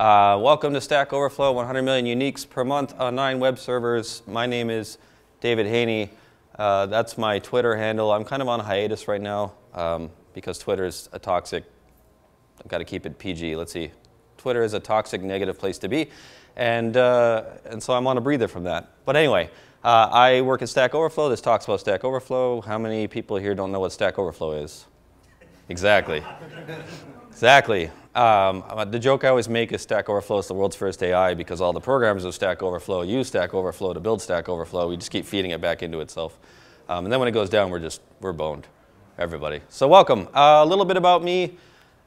Uh, welcome to Stack Overflow, 100 million uniques per month on nine web servers. My name is David Haney. Uh, that's my Twitter handle. I'm kind of on hiatus right now um, because Twitter is a toxic, I've got to keep it PG. Let's see. Twitter is a toxic, negative place to be. And, uh, and so I'm on a breather from that. But anyway, uh, I work at Stack Overflow. This talks about Stack Overflow. How many people here don't know what Stack Overflow is? Exactly. exactly. Um, uh, the joke I always make is Stack Overflow is the world's first AI because all the programmers of Stack Overflow use Stack Overflow to build Stack Overflow. We just keep feeding it back into itself. Um, and then when it goes down, we're just, we're boned, everybody. So welcome. Uh, a little bit about me.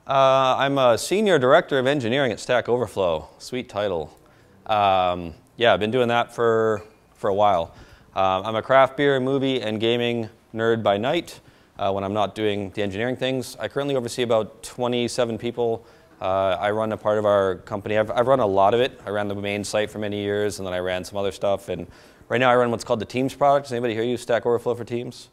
Uh, I'm a senior director of engineering at Stack Overflow. Sweet title. Um, yeah, I've been doing that for, for a while. Um, I'm a craft beer, movie, and gaming nerd by night uh, when I'm not doing the engineering things. I currently oversee about 27 people. Uh, I run a part of our company. I've, I've run a lot of it. I ran the main site for many years, and then I ran some other stuff. And right now I run what's called the Teams product. Does anybody here use Stack Overflow for Teams?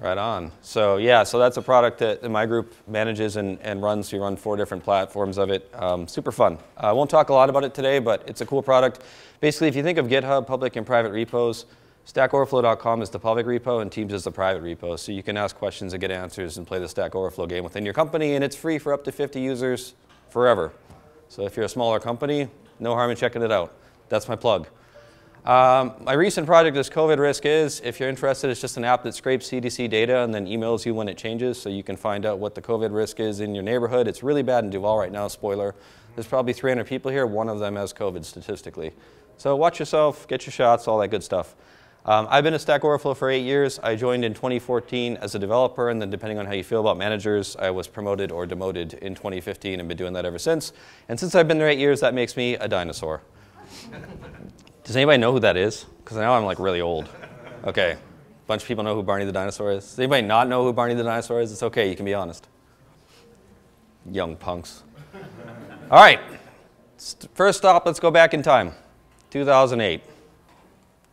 Right on. So yeah, so that's a product that my group manages and, and runs. We run four different platforms of it. Um, super fun. I won't talk a lot about it today, but it's a cool product. Basically, if you think of GitHub, public and private repos, StackOverflow.com is the public repo and Teams is the private repo. So you can ask questions and get answers and play the Stack Overflow game within your company, and it's free for up to 50 users forever. So if you're a smaller company, no harm in checking it out. That's my plug. Um, my recent project is COVID Risk Is. If you're interested, it's just an app that scrapes CDC data and then emails you when it changes so you can find out what the COVID risk is in your neighborhood. It's really bad in Duval right now, spoiler. There's probably 300 people here, one of them has COVID statistically. So watch yourself, get your shots, all that good stuff. Um, I've been at Stack Overflow for eight years. I joined in 2014 as a developer, and then depending on how you feel about managers, I was promoted or demoted in 2015 and been doing that ever since. And since I've been there eight years, that makes me a dinosaur. Does anybody know who that is? Because now I'm like really old. Okay, a bunch of people know who Barney the dinosaur is. Does anybody not know who Barney the dinosaur is? It's okay, you can be honest. Young punks. All right, first stop, let's go back in time. 2008.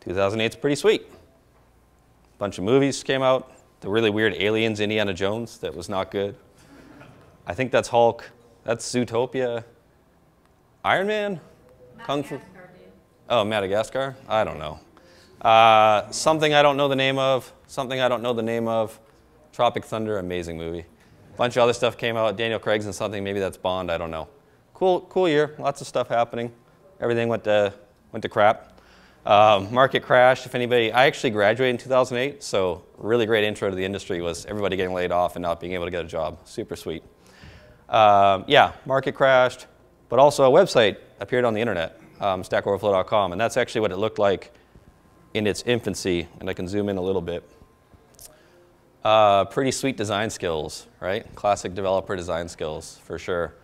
2008 is pretty sweet. A bunch of movies came out. The really weird Aliens, Indiana Jones, that was not good. I think that's Hulk. That's Zootopia. Iron Man? Kung Fu. Oh, Madagascar? I don't know. Uh, something I don't know the name of. Something I don't know the name of. Tropic Thunder, amazing movie. A bunch of other stuff came out. Daniel Craig's and something. Maybe that's Bond. I don't know. Cool, cool year. Lots of stuff happening. Everything went to went to crap. Um, market crashed. If anybody, I actually graduated in 2008, so really great intro to the industry was everybody getting laid off and not being able to get a job. Super sweet. Um, yeah, market crashed, but also a website appeared on the internet um, stackoverflow.com. And that's actually what it looked like in its infancy. And I can zoom in a little bit. Uh, pretty sweet design skills, right? Classic developer design skills, for sure.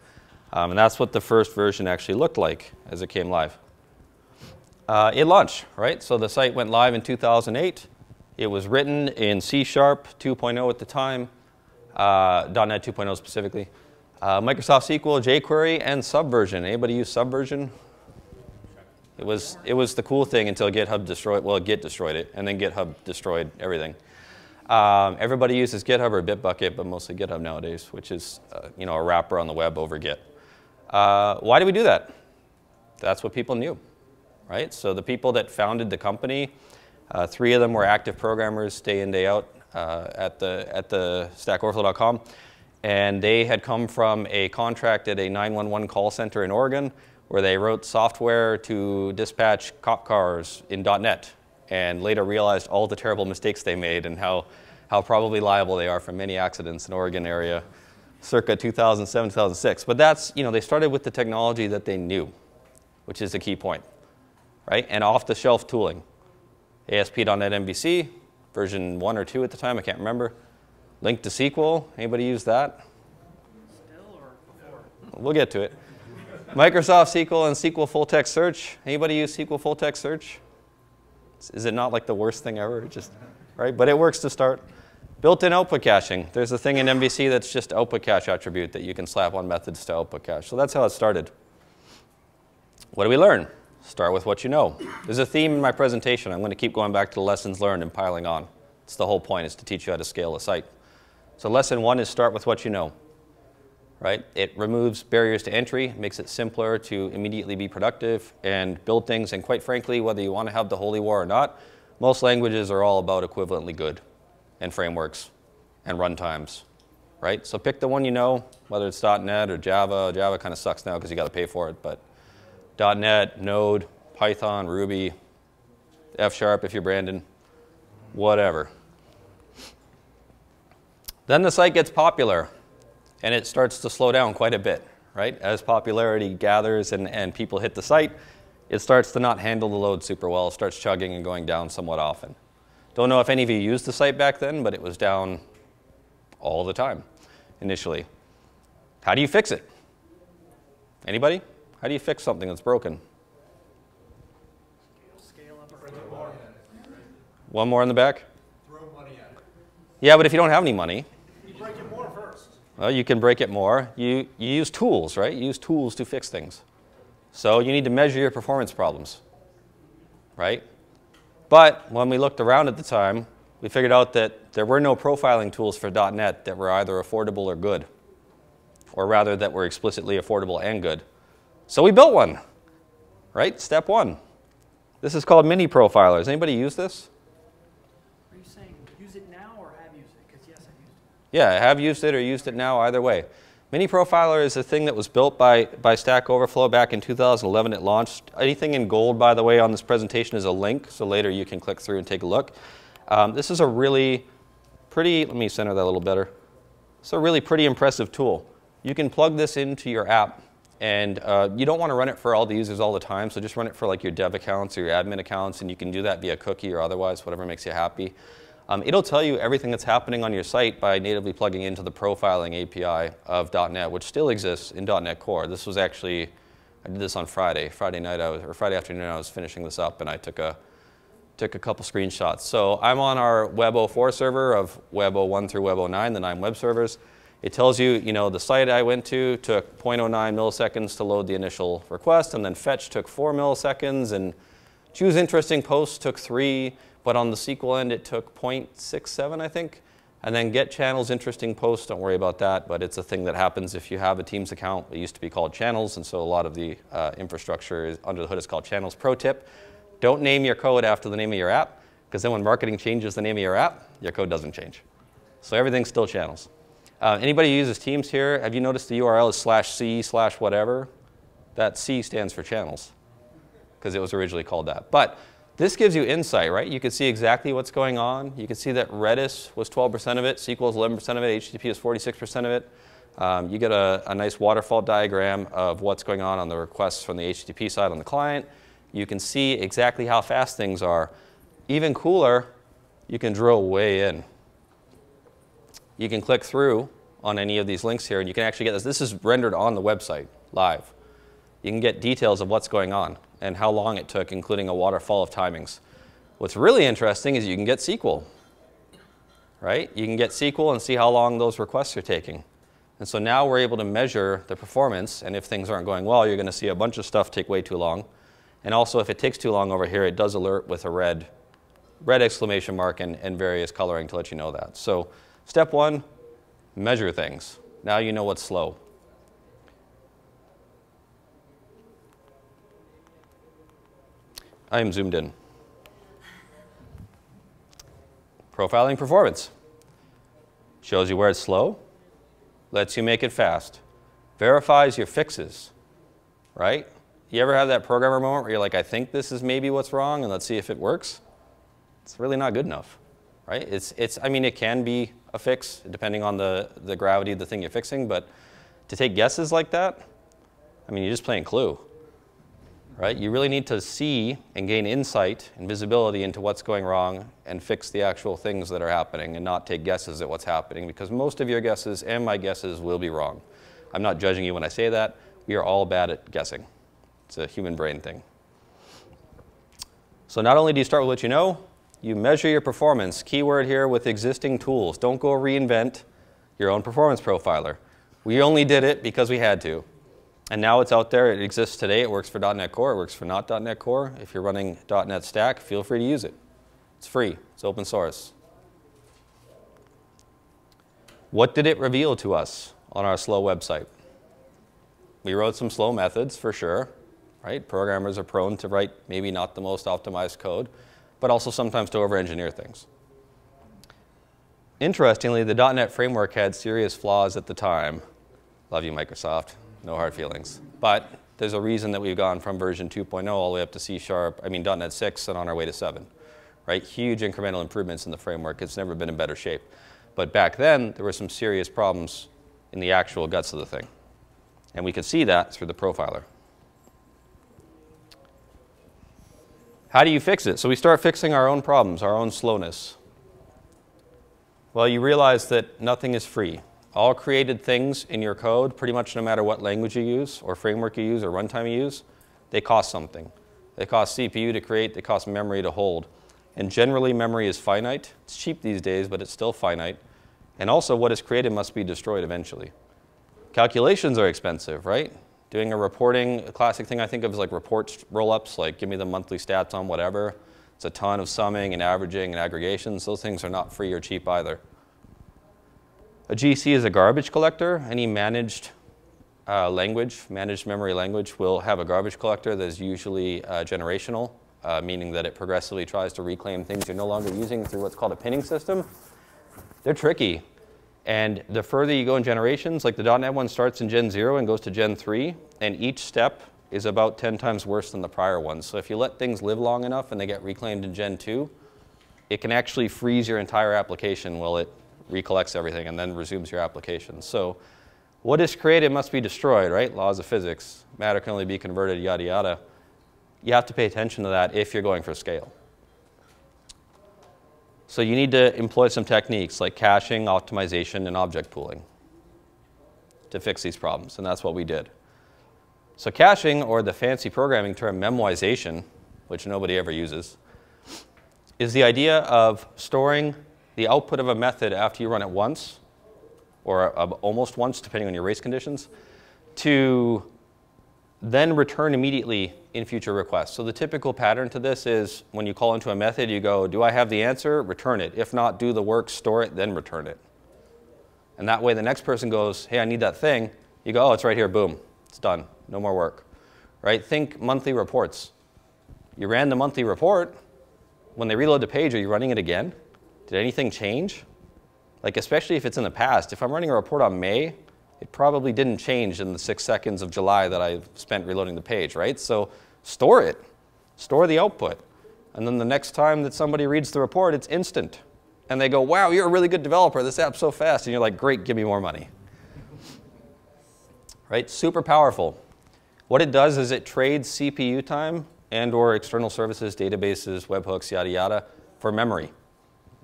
Um, and that's what the first version actually looked like as it came live. Uh, it launched, right? So the site went live in 2008. It was written in C Sharp 2.0 at the time, uh, .NET 2.0 specifically. Uh, Microsoft SQL, jQuery, and Subversion. Anybody use Subversion? It was, it was the cool thing until GitHub destroyed, well, Git destroyed it, and then GitHub destroyed everything. Um, everybody uses GitHub or Bitbucket, but mostly GitHub nowadays, which is uh, you know, a wrapper on the web over Git. Uh, why do we do that? That's what people knew, right? So the people that founded the company, uh, three of them were active programmers day in, day out uh, at, the, at the stackoverflow.com. And they had come from a contract at a 911 call center in Oregon where they wrote software to dispatch cop cars in .NET and later realized all the terrible mistakes they made and how, how probably liable they are for many accidents in Oregon area circa 2007, 2006. But that's, you know, they started with the technology that they knew, which is the key point, right? And off-the-shelf tooling. ASP.NET MVC, version one or two at the time, I can't remember. LINQ to SQL, anybody use that? Still or before? We'll get to it. Microsoft SQL and SQL full text search. Anybody use SQL full text search? Is it not like the worst thing ever? Just right, but it works to start. Built-in output caching. There's a thing in MVC that's just output cache attribute that you can slap on methods to output cache. So that's how it started. What do we learn? Start with what you know. There's a theme in my presentation. I'm going to keep going back to the lessons learned and piling on. It's the whole point is to teach you how to scale a site. So lesson one is start with what you know. right? It removes barriers to entry, makes it simpler to immediately be productive and build things. And quite frankly, whether you want to have the holy war or not, most languages are all about equivalently good and frameworks and runtimes, right? So pick the one you know, whether it's .NET or Java. Java kind of sucks now because you got to pay for it, but .NET, Node, Python, Ruby, F Sharp if you're Brandon, whatever. Then the site gets popular and it starts to slow down quite a bit, right? As popularity gathers and, and people hit the site, it starts to not handle the load super well, starts chugging and going down somewhat often. Don't know if any of you used the site back then, but it was down all the time initially. How do you fix it? Anybody? How do you fix something that's broken? One more in the back? Throw money at it. Yeah, but if you don't have any money, You break it more first. well, you can break it more. You, you use tools, right? You use tools to fix things. So you need to measure your performance problems, right? But when we looked around at the time, we figured out that there were no profiling tools for .NET that were either affordable or good, or rather that were explicitly affordable and good. So we built one, right? Step one. This is called Mini Profilers. Anybody use this? Are you saying use it now or have used it? Because yes, I've used it. Yeah, I have used it or used it now, either way. Mini Profiler is a thing that was built by, by Stack Overflow back in 2011. It launched. Anything in gold, by the way, on this presentation is a link, so later you can click through and take a look. Um, this is a really pretty, let me center that a little better. It's a really pretty impressive tool. You can plug this into your app, and uh, you don't want to run it for all the users all the time, so just run it for like your dev accounts or your admin accounts, and you can do that via cookie or otherwise, whatever makes you happy. Um, it'll tell you everything that's happening on your site by natively plugging into the profiling API of .NET, which still exists in .NET Core. This was actually, I did this on Friday. Friday night, I was, or Friday afternoon, I was finishing this up, and I took a took a couple screenshots. So I'm on our Web 04 server of Web 01 through Web 09, the nine web servers. It tells you, you know, the site I went to took 0.09 milliseconds to load the initial request, and then fetch took four milliseconds, and choose interesting posts took three, but on the SQL end it took 0.67, I think. And then get channels interesting posts, don't worry about that, but it's a thing that happens if you have a Teams account. It used to be called channels, and so a lot of the uh, infrastructure is, under the hood is called channels. Pro tip, don't name your code after the name of your app, because then when marketing changes the name of your app, your code doesn't change. So everything's still channels. Uh, anybody who uses Teams here, have you noticed the URL is slash C slash whatever? That C stands for channels, because it was originally called that. But this gives you insight, right? You can see exactly what's going on. You can see that Redis was 12% of it, SQL is 11% of it, HTTP is 46% of it. Um, you get a, a nice waterfall diagram of what's going on on the requests from the HTTP side on the client. You can see exactly how fast things are. Even cooler, you can drill way in. You can click through on any of these links here, and you can actually get this. This is rendered on the website live. You can get details of what's going on and how long it took, including a waterfall of timings. What's really interesting is you can get SQL, right? You can get SQL and see how long those requests are taking. And so now we're able to measure the performance, and if things aren't going well, you're going to see a bunch of stuff take way too long. And also, if it takes too long over here, it does alert with a red, red exclamation mark and, and various coloring to let you know that. So step one, measure things. Now you know what's slow. I am zoomed in. Profiling performance. Shows you where it's slow, lets you make it fast, verifies your fixes, right? You ever have that programmer moment where you're like, I think this is maybe what's wrong, and let's see if it works? It's really not good enough, right? It's, it's, I mean, it can be a fix depending on the, the gravity of the thing you're fixing, but to take guesses like that, I mean, you're just playing Clue, right? You really need to see and gain insight and visibility into what's going wrong and fix the actual things that are happening and not take guesses at what's happening because most of your guesses and my guesses will be wrong. I'm not judging you when I say that. We are all bad at guessing. It's a human brain thing. So not only do you start with what you know, you measure your performance. Keyword here with existing tools. Don't go reinvent your own performance profiler. We only did it because we had to. And now it's out there. It exists today. It works for .NET Core. It works for not .NET Core. If you're running .NET Stack, feel free to use it. It's free. It's open source. What did it reveal to us? on our slow website. We wrote some slow methods for sure, right? Programmers are prone to write maybe not the most optimized code, but also sometimes to over-engineer things. Interestingly, the .NET framework had serious flaws at the time. Love you, Microsoft. No hard feelings. But there's a reason that we've gone from version 2.0 all the way up to C Sharp, I mean .NET 6 and on our way to 7. Right? Huge incremental improvements in the framework. It's never been in better shape. But back then, there were some serious problems in the actual guts of the thing. And we could see that through the profiler. How do you fix it? So we start fixing our own problems, our own slowness. Well, you realize that nothing is free. All created things in your code, pretty much no matter what language you use, or framework you use, or runtime you use, they cost something. They cost CPU to create, they cost memory to hold. And generally, memory is finite. It's cheap these days, but it's still finite. And also, what is created must be destroyed eventually. Calculations are expensive, right? Doing a reporting, a classic thing I think of is like report roll-ups, like give me the monthly stats on whatever. It's a ton of summing and averaging and aggregations. Those things are not free or cheap either. A GC is a garbage collector. Any managed uh, language, managed memory language, will have a garbage collector that is usually uh, generational, uh, meaning that it progressively tries to reclaim things you're no longer using through what's called a pinning system. They're tricky. And the further you go in generations, like the .NET one starts in Gen 0 and goes to Gen 3, and each step is about 10 times worse than the prior ones. So if you let things live long enough and they get reclaimed in Gen 2, it can actually freeze your entire application while it recollects everything and then resumes your application. So what is created must be destroyed, right? Laws of physics. Matter can only be converted, yada, yada. You have to pay attention to that if you're going for scale. So you need to employ some techniques like caching, optimization, and object pooling to fix these problems, and that's what we did. So caching, or the fancy programming term memoization, which nobody ever uses, is the idea of storing the output of a method after you run it once, or almost once, depending on your race conditions, to then return immediately in future requests. So the typical pattern to this is when you call into a method, you go, do I have the answer? Return it. If not, do the work, store it, then return it. And that way the next person goes, hey, I need that thing. You go, oh, it's right here, boom, it's done, no more work. Right? Think monthly reports. You ran the monthly report. When they reload the page, are you running it again? Did anything change? Like, especially if it's in the past. If I'm running a report on May, it probably didn't change in the six seconds of July that I spent reloading the page, right? So store it, store the output. And then the next time that somebody reads the report, it's instant. And they go, wow, you're a really good developer. This app's so fast. And you're like, great, give me more money. Right? Super powerful. What it does is it trades CPU time and or external services, databases, webhooks, yada, yada, for memory.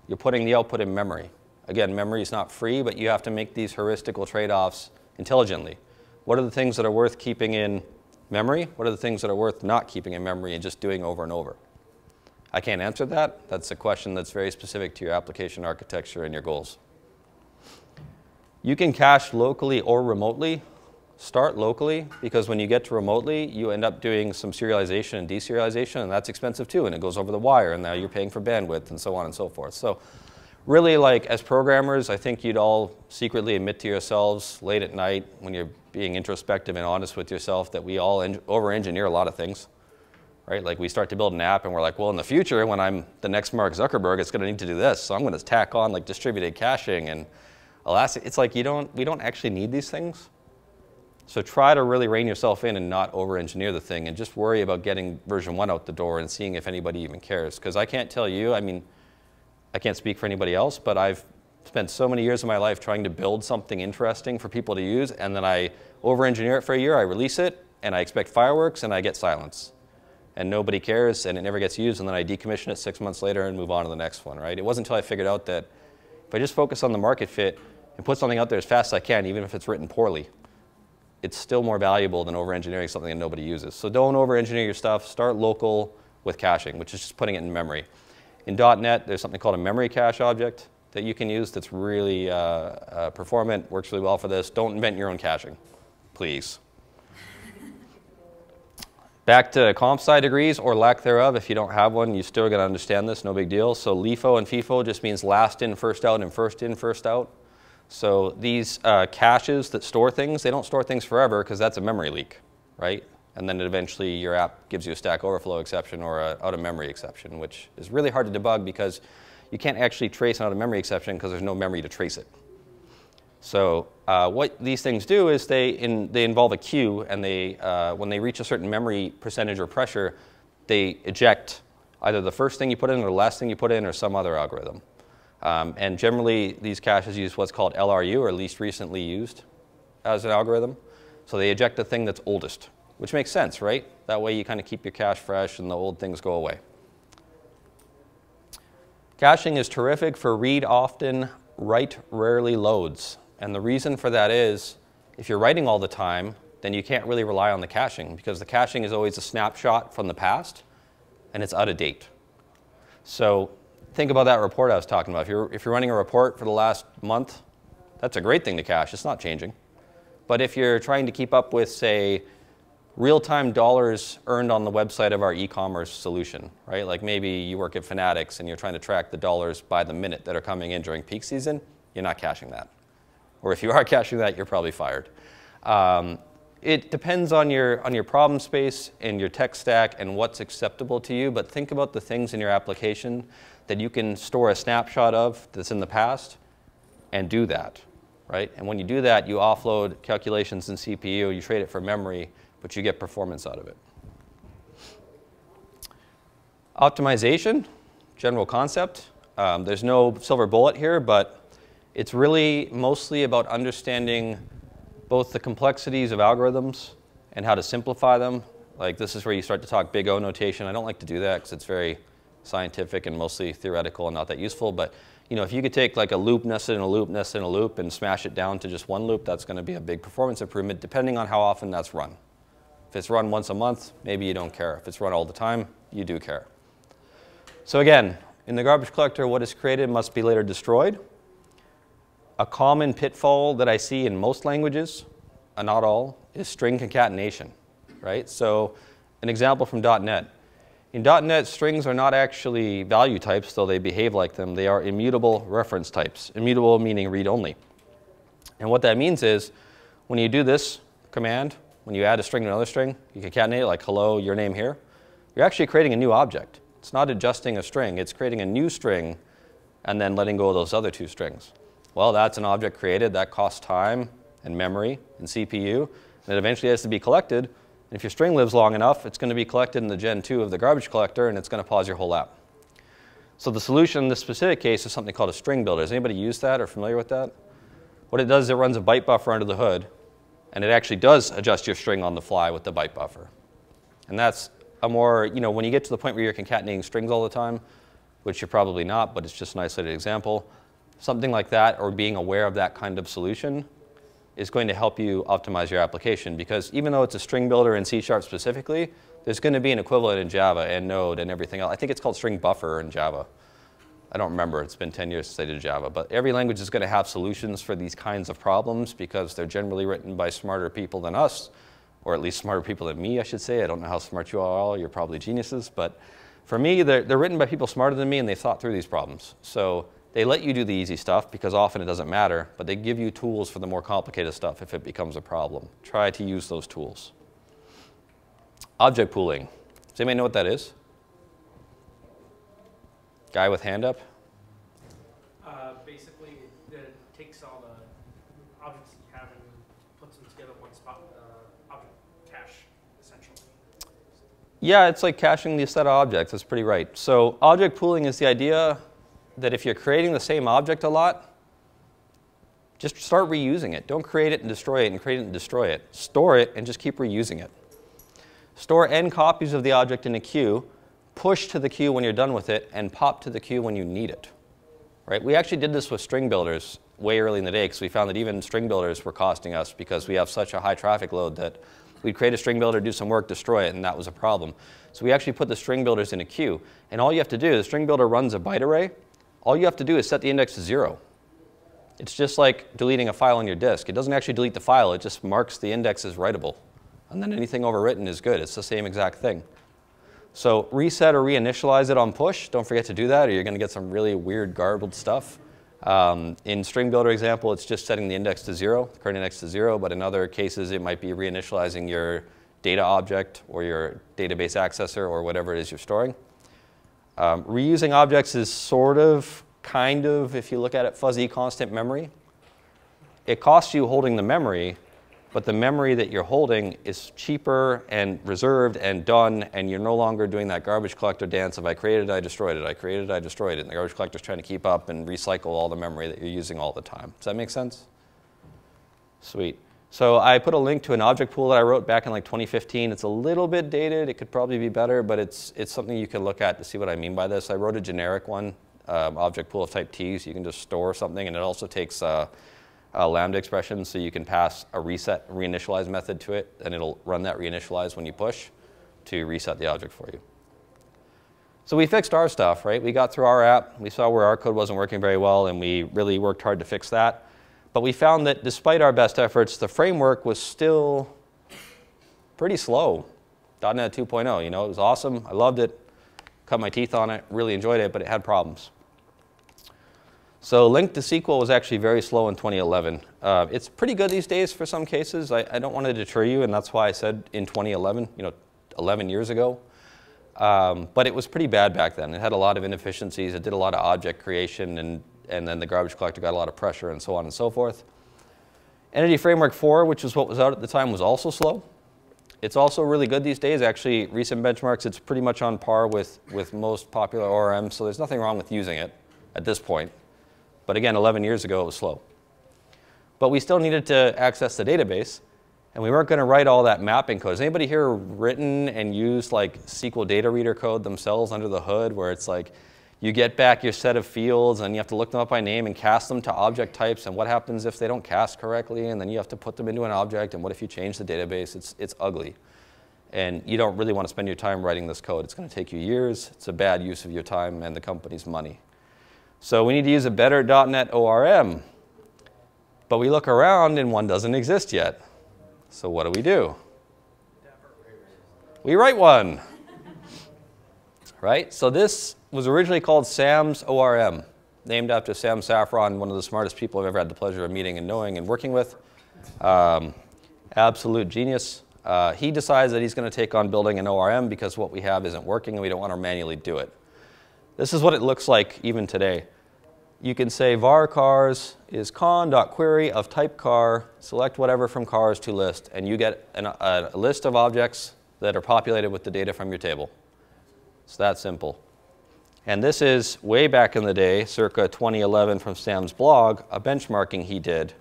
You're putting the output in memory. Again, memory is not free, but you have to make these heuristical trade-offs intelligently. What are the things that are worth keeping in memory? What are the things that are worth not keeping in memory and just doing over and over? I can't answer that. That's a question that's very specific to your application architecture and your goals. You can cache locally or remotely. Start locally because when you get to remotely, you end up doing some serialization and deserialization, and that's expensive too, and it goes over the wire, and now you're paying for bandwidth and so on and so forth. So really like as programmers, I think you'd all secretly admit to yourselves late at night when you're being introspective and honest with yourself that we all over-engineer a lot of things, right? Like we start to build an app and we're like, well, in the future, when I'm the next Mark Zuckerberg, it's going to need to do this. So I'm going to tack on like distributed caching and Elastic. It's like you don't, we don't actually need these things. So try to really rein yourself in and not over-engineer the thing and just worry about getting version one out the door and seeing if anybody even cares. Because I can't tell you, I mean, I can't speak for anybody else, but I've spent so many years of my life trying to build something interesting for people to use, and then I over-engineer it for a year, I release it, and I expect fireworks, and I get silence. And nobody cares, and it never gets used, and then I decommission it six months later and move on to the next one, right? It wasn't until I figured out that if I just focus on the market fit and put something out there as fast as I can, even if it's written poorly, it's still more valuable than over-engineering something that nobody uses. So don't over-engineer your stuff. Start local with caching, which is just putting it in memory. In .NET, there's something called a memory cache object that you can use that's really uh, uh, performant, works really well for this. Don't invent your own caching, please. Back to comp sci degrees or lack thereof. If you don't have one, you still to understand this, no big deal. So LIFO and FIFO just means last in, first out, and first in, first out. So these uh, caches that store things, they don't store things forever because that's a memory leak, right? And then eventually your app gives you a Stack Overflow exception or a out of memory exception, which is really hard to debug because you can't actually trace out of memory exception because there's no memory to trace it. So uh, what these things do is they, in, they involve a queue, and they, uh, when they reach a certain memory percentage or pressure, they eject either the first thing you put in or the last thing you put in or some other algorithm. Um, and generally, these caches use what's called LRU, or least recently used, as an algorithm. So they eject the thing that's oldest, which makes sense, right? That way you kind of keep your cache fresh and the old things go away. Caching is terrific for read often, write rarely loads. And the reason for that is if you're writing all the time, then you can't really rely on the caching because the caching is always a snapshot from the past and it's out of date. So think about that report I was talking about. If you're, if you're running a report for the last month, that's a great thing to cache. It's not changing. But if you're trying to keep up with, say, real-time dollars earned on the website of our e-commerce solution, right? Like maybe you work at Fanatics and you're trying to track the dollars by the minute that are coming in during peak season, you're not caching that. Or if you are caching that, you're probably fired. Um, it depends on your, on your problem space and your tech stack and what's acceptable to you, but think about the things in your application that you can store a snapshot of that's in the past and do that, right? And when you do that, you offload calculations in CPU, you trade it for memory, but you get performance out of it. Optimization, general concept. Um, there's no silver bullet here, but it's really mostly about understanding both the complexities of algorithms and how to simplify them. Like this is where you start to talk big O notation. I don't like to do that because it's very scientific and mostly theoretical and not that useful. But you know, if you could take like a loop nested in a loop nested in a loop and smash it down to just one loop, that's going to be a big performance improvement depending on how often that's run. If it's run once a month, maybe you don't care. If it's run all the time, you do care. So again, in the garbage collector, what is created must be later destroyed. A common pitfall that I see in most languages, uh, not all, is string concatenation, right? So an example from .NET. In .NET, strings are not actually value types, though they behave like them. They are immutable reference types. Immutable meaning read-only. And what that means is, when you do this command, when you add a string to another string, you concatenate it like hello, your name here, you're actually creating a new object. It's not adjusting a string, it's creating a new string and then letting go of those other two strings. Well, that's an object created. That costs time and memory and CPU. And it eventually has to be collected. And if your string lives long enough, it's going to be collected in the Gen 2 of the garbage collector, and it's going to pause your whole app. So the solution in this specific case is something called a string builder. Has anybody used that or familiar with that? What it does is it runs a byte buffer under the hood, and it actually does adjust your string on the fly with the byte buffer. And that's a more, you know, when you get to the point where you're concatenating strings all the time, which you're probably not, but it's just an isolated example, something like that or being aware of that kind of solution is going to help you optimize your application because even though it's a string builder in C Sharp specifically, there's going to be an equivalent in Java and Node and everything else. I think it's called string buffer in Java. I don't remember, it's been 10 years since I did Java, but every language is going to have solutions for these kinds of problems because they're generally written by smarter people than us, or at least smarter people than me, I should say. I don't know how smart you are all, you're probably geniuses, but for me, they're, they're written by people smarter than me and they've thought through these problems. So they let you do the easy stuff because often it doesn't matter, but they give you tools for the more complicated stuff if it becomes a problem. Try to use those tools. Object pooling. Does anybody know what that is? Guy with hand up? Uh, basically, it takes all the objects that you have and puts them together in one spot, uh, object cache, essentially. Yeah, it's like caching the set of objects. That's pretty right. So object pooling is the idea that if you're creating the same object a lot, just start reusing it. Don't create it and destroy it and create it and destroy it. Store it and just keep reusing it. Store n copies of the object in a queue, push to the queue when you're done with it, and pop to the queue when you need it. Right? We actually did this with string builders way early in the day because we found that even string builders were costing us because we have such a high traffic load that we'd create a string builder, do some work, destroy it, and that was a problem. So we actually put the string builders in a queue. And all you have to do, the string builder runs a byte array, all you have to do is set the index to zero. It's just like deleting a file on your disk. It doesn't actually delete the file, it just marks the index as writable. And then anything overwritten is good. It's the same exact thing. So reset or reinitialize it on push. Don't forget to do that or you're going to get some really weird garbled stuff. Um, in string builder example, it's just setting the index to zero, current index to zero, but in other cases, it might be reinitializing your data object or your database accessor or whatever it is you're storing. Um, reusing objects is sort of, kind of, if you look at it, fuzzy constant memory. It costs you holding the memory, but the memory that you're holding is cheaper and reserved and done, and you're no longer doing that garbage collector dance of I created, I destroyed it, I created, I destroyed it, and the garbage collector's trying to keep up and recycle all the memory that you're using all the time. Does that make sense? Sweet. So I put a link to an object pool that I wrote back in like 2015. It's a little bit dated. It could probably be better, but it's, it's something you can look at to see what I mean by this. I wrote a generic one, um, object pool of type T, so you can just store something, and it also takes uh, uh, Lambda expression, so you can pass a reset reinitialize method to it, and it'll run that reinitialize when you push to reset the object for you. So we fixed our stuff, right? We got through our app, we saw where our code wasn't working very well, and we really worked hard to fix that. But we found that despite our best efforts, the framework was still pretty slow. .NET 2.0, you know, it was awesome. I loved it, cut my teeth on it, really enjoyed it, but it had problems. So LINQ to SQL was actually very slow in 2011. Uh, it's pretty good these days for some cases. I, I, don't want to deter you, and that's why I said in 2011, you know, 11 years ago. Um, but it was pretty bad back then. It had a lot of inefficiencies. It did a lot of object creation, and, and then the garbage collector got a lot of pressure, and so on and so forth. Entity Framework 4, which was what was out at the time, was also slow. It's also really good these days. Actually, recent benchmarks, it's pretty much on par with, with most popular ORMs, so there's nothing wrong with using it at this point. But again, 11 years ago, it was slow. But we still needed to access the database, and we weren't going to write all that mapping code. Has anybody here written and used like SQL data reader code themselves under the hood where it's like you get back your set of fields and you have to look them up by name and cast them to object types and what happens if they don't cast correctly and then you have to put them into an object and what if you change the database? It's, it's ugly. And you don't really want to spend your time writing this code. It's going to take you years. It's a bad use of your time and the company's money. So we need to use a better .NET ORM. But we look around and one doesn't exist yet. So what do we do? We write one. right? So this was originally called SAM's ORM, named after Sam Saffron, one of the smartest people I've ever had the pleasure of meeting and knowing and working with. Um, absolute genius. Uh, he decides that he's going to take on building an ORM because what we have isn't working and we don't want to manually do it. This is what it looks like even today you can say var cars is con.query of type car, select whatever from cars to list, and you get an, a, a list of objects that are populated with the data from your table. It's that simple. And this is way back in the day, circa 2011 from Sam's blog, a benchmarking he did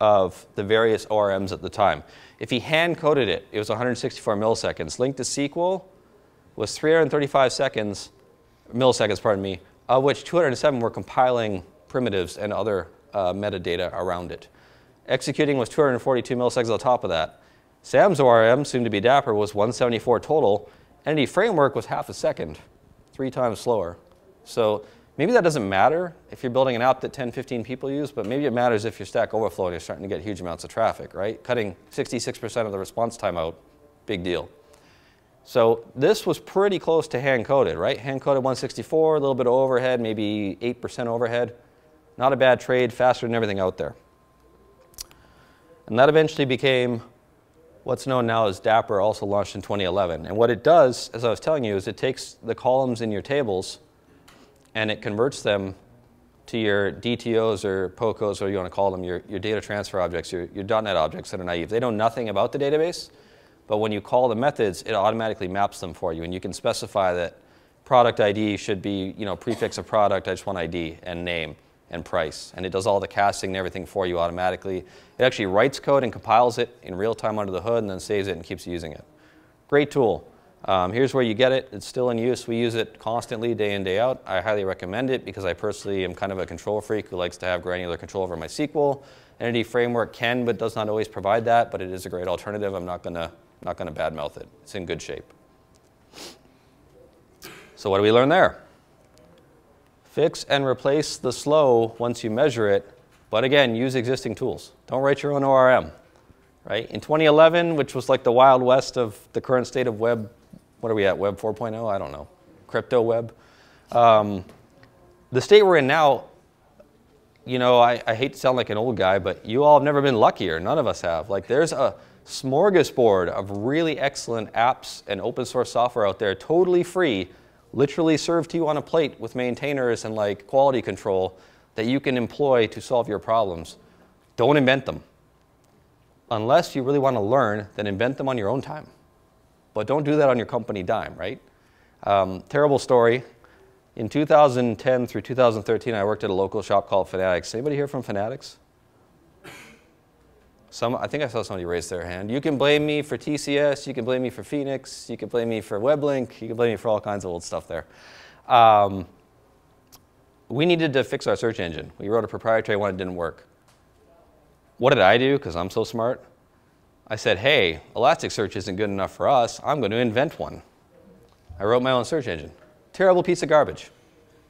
of the various ORMs at the time. If he hand coded it, it was 164 milliseconds. LINQ to SQL was 335 seconds, milliseconds, pardon me, of which 207 were compiling primitives and other uh, metadata around it. Executing was 242 milliseconds on top of that. SAM's ORM, soon to be Dapper, was 174 total. Entity Framework was half a second, three times slower. So maybe that doesn't matter if you're building an app that 10, 15 people use, but maybe it matters if your Stack Overflow and you're starting to get huge amounts of traffic, right? Cutting 66% of the response time out, big deal. So this was pretty close to hand-coded, right? Hand-coded 164, a little bit of overhead, maybe 8% overhead. Not a bad trade, faster than everything out there. And that eventually became what's known now as Dapper, also launched in 2011. And what it does, as I was telling you, is it takes the columns in your tables and it converts them to your DTOs or POCOs, or you want to call them your, your data transfer objects, your, your .NET objects that are naive. They know nothing about the database, but when you call the methods, it automatically maps them for you. And you can specify that product ID should be, you know, prefix of product, I just want ID, and name, and price. And it does all the casting and everything for you automatically. It actually writes code and compiles it in real time under the hood and then saves it and keeps using it. Great tool. Um, here's where you get it. It's still in use. We use it constantly, day in, day out. I highly recommend it because I personally am kind of a control freak who likes to have granular control over my SQL. Entity Framework can but does not always provide that, but it is a great alternative. I'm not going to not going to badmouth it. It's in good shape. So what do we learn there? Fix and replace the slow once you measure it, but again, use existing tools. Don't write your own ORM. Right? In 2011, which was like the wild west of the current state of web, what are we at, web 4.0? I don't know, crypto web. Um, the state we're in now, you know, I, I hate to sound like an old guy, but you all have never been luckier. None of us have. Like, there's a smorgasbord of really excellent apps and open source software out there, totally free, literally served to you on a plate with maintainers and like quality control that you can employ to solve your problems. Don't invent them. Unless you really want to learn, then invent them on your own time. But don't do that on your company dime, right? Um, terrible story. In 2010 through 2013, I worked at a local shop called Fanatics. Anybody here from Fanatics? Some, I think I saw somebody raise their hand. You can blame me for TCS, you can blame me for Phoenix, you can blame me for WebLink, you can blame me for all kinds of old stuff there. Um, we needed to fix our search engine. We wrote a proprietary one, it didn't work. What did I do, because I'm so smart? I said, hey, Elasticsearch isn't good enough for us, I'm going to invent one. I wrote my own search engine. Terrible piece of garbage.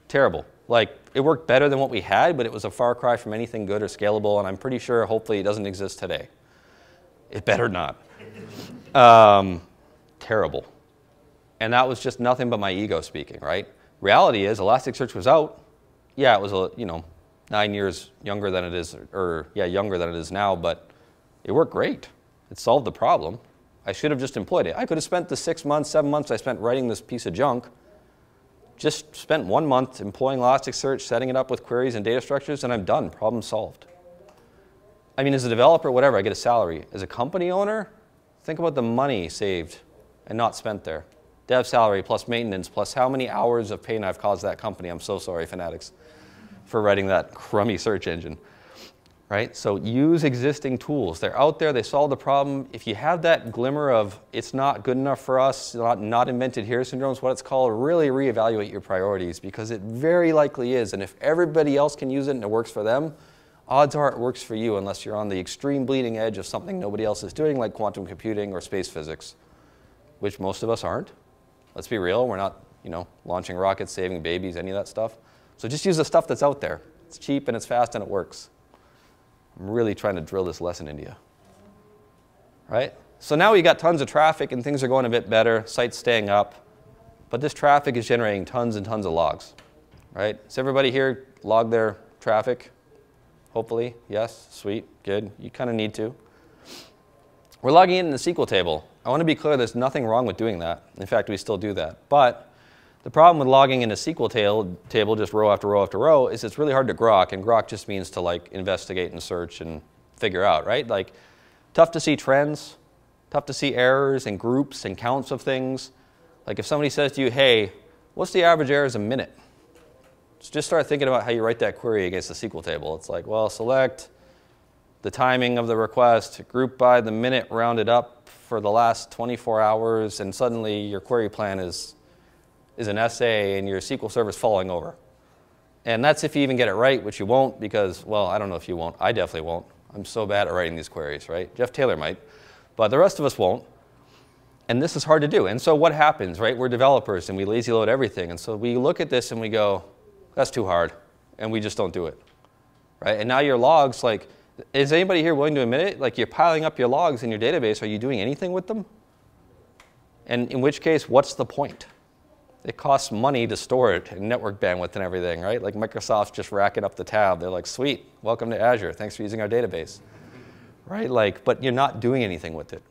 Terrible. Like, it worked better than what we had, but it was a far cry from anything good or scalable, and I'm pretty sure, hopefully, it doesn't exist today. It better not. Um, terrible. And that was just nothing but my ego speaking, right? Reality is, Elasticsearch was out. Yeah, it was, a, you know, nine years younger than it is, or yeah, younger than it is now, but it worked great. It solved the problem. I should have just employed it. I could have spent the six months, seven months I spent writing this piece of junk just spent one month employing Elasticsearch, setting it up with queries and data structures, and I'm done. Problem solved. I mean, as a developer, whatever, I get a salary. As a company owner, think about the money saved and not spent there. Dev salary plus maintenance plus how many hours of pain I've caused that company. I'm so sorry, Fanatics, for writing that crummy search engine right? So use existing tools. They're out there, they solve the problem. If you have that glimmer of it's not good enough for us, not, not invented here syndrome is what it's called, really reevaluate your priorities because it very likely is. And if everybody else can use it and it works for them, odds are it works for you unless you're on the extreme bleeding edge of something nobody else is doing like quantum computing or space physics, which most of us aren't. Let's be real, we're not, you know, launching rockets, saving babies, any of that stuff. So just use the stuff that's out there. It's cheap and it's fast and it works. I'm really trying to drill this lesson into you. Right? So now we got tons of traffic and things are going a bit better, sites staying up, but this traffic is generating tons and tons of logs. Right? Does everybody here log their traffic? Hopefully, yes, sweet, good. You kind of need to. We're logging it in the SQL table. I want to be clear, there's nothing wrong with doing that. In fact, we still do that. But the problem with logging in a SQL table, table, just row after row after row, is it's really hard to grok, and grok just means to like investigate and search and figure out, right? Like, tough to see trends, tough to see errors and groups and counts of things. Like if somebody says to you, hey, what's the average errors a minute? just start thinking about how you write that query against the SQL table. It's like, well, select the timing of the request, group by the minute rounded up for the last 24 hours, and suddenly your query plan is is an essay and your SQL server is falling over. And that's if you even get it right, which you won't because, well, I don't know if you won't. I definitely won't. I'm so bad at writing these queries, right? Jeff Taylor might, but the rest of us won't. And this is hard to do. And so what happens, right? We're developers and we lazy load everything. And so we look at this and we go, that's too hard. And we just don't do it, right? And now your logs, like, is anybody here willing to admit it? Like you're piling up your logs in your database. Are you doing anything with them? And in which case, what's the point? It costs money to store it and network bandwidth and everything, right? Like Microsoft's just racking up the tab. They're like, sweet, welcome to Azure. Thanks for using our database, right? Like, but you're not doing anything with it.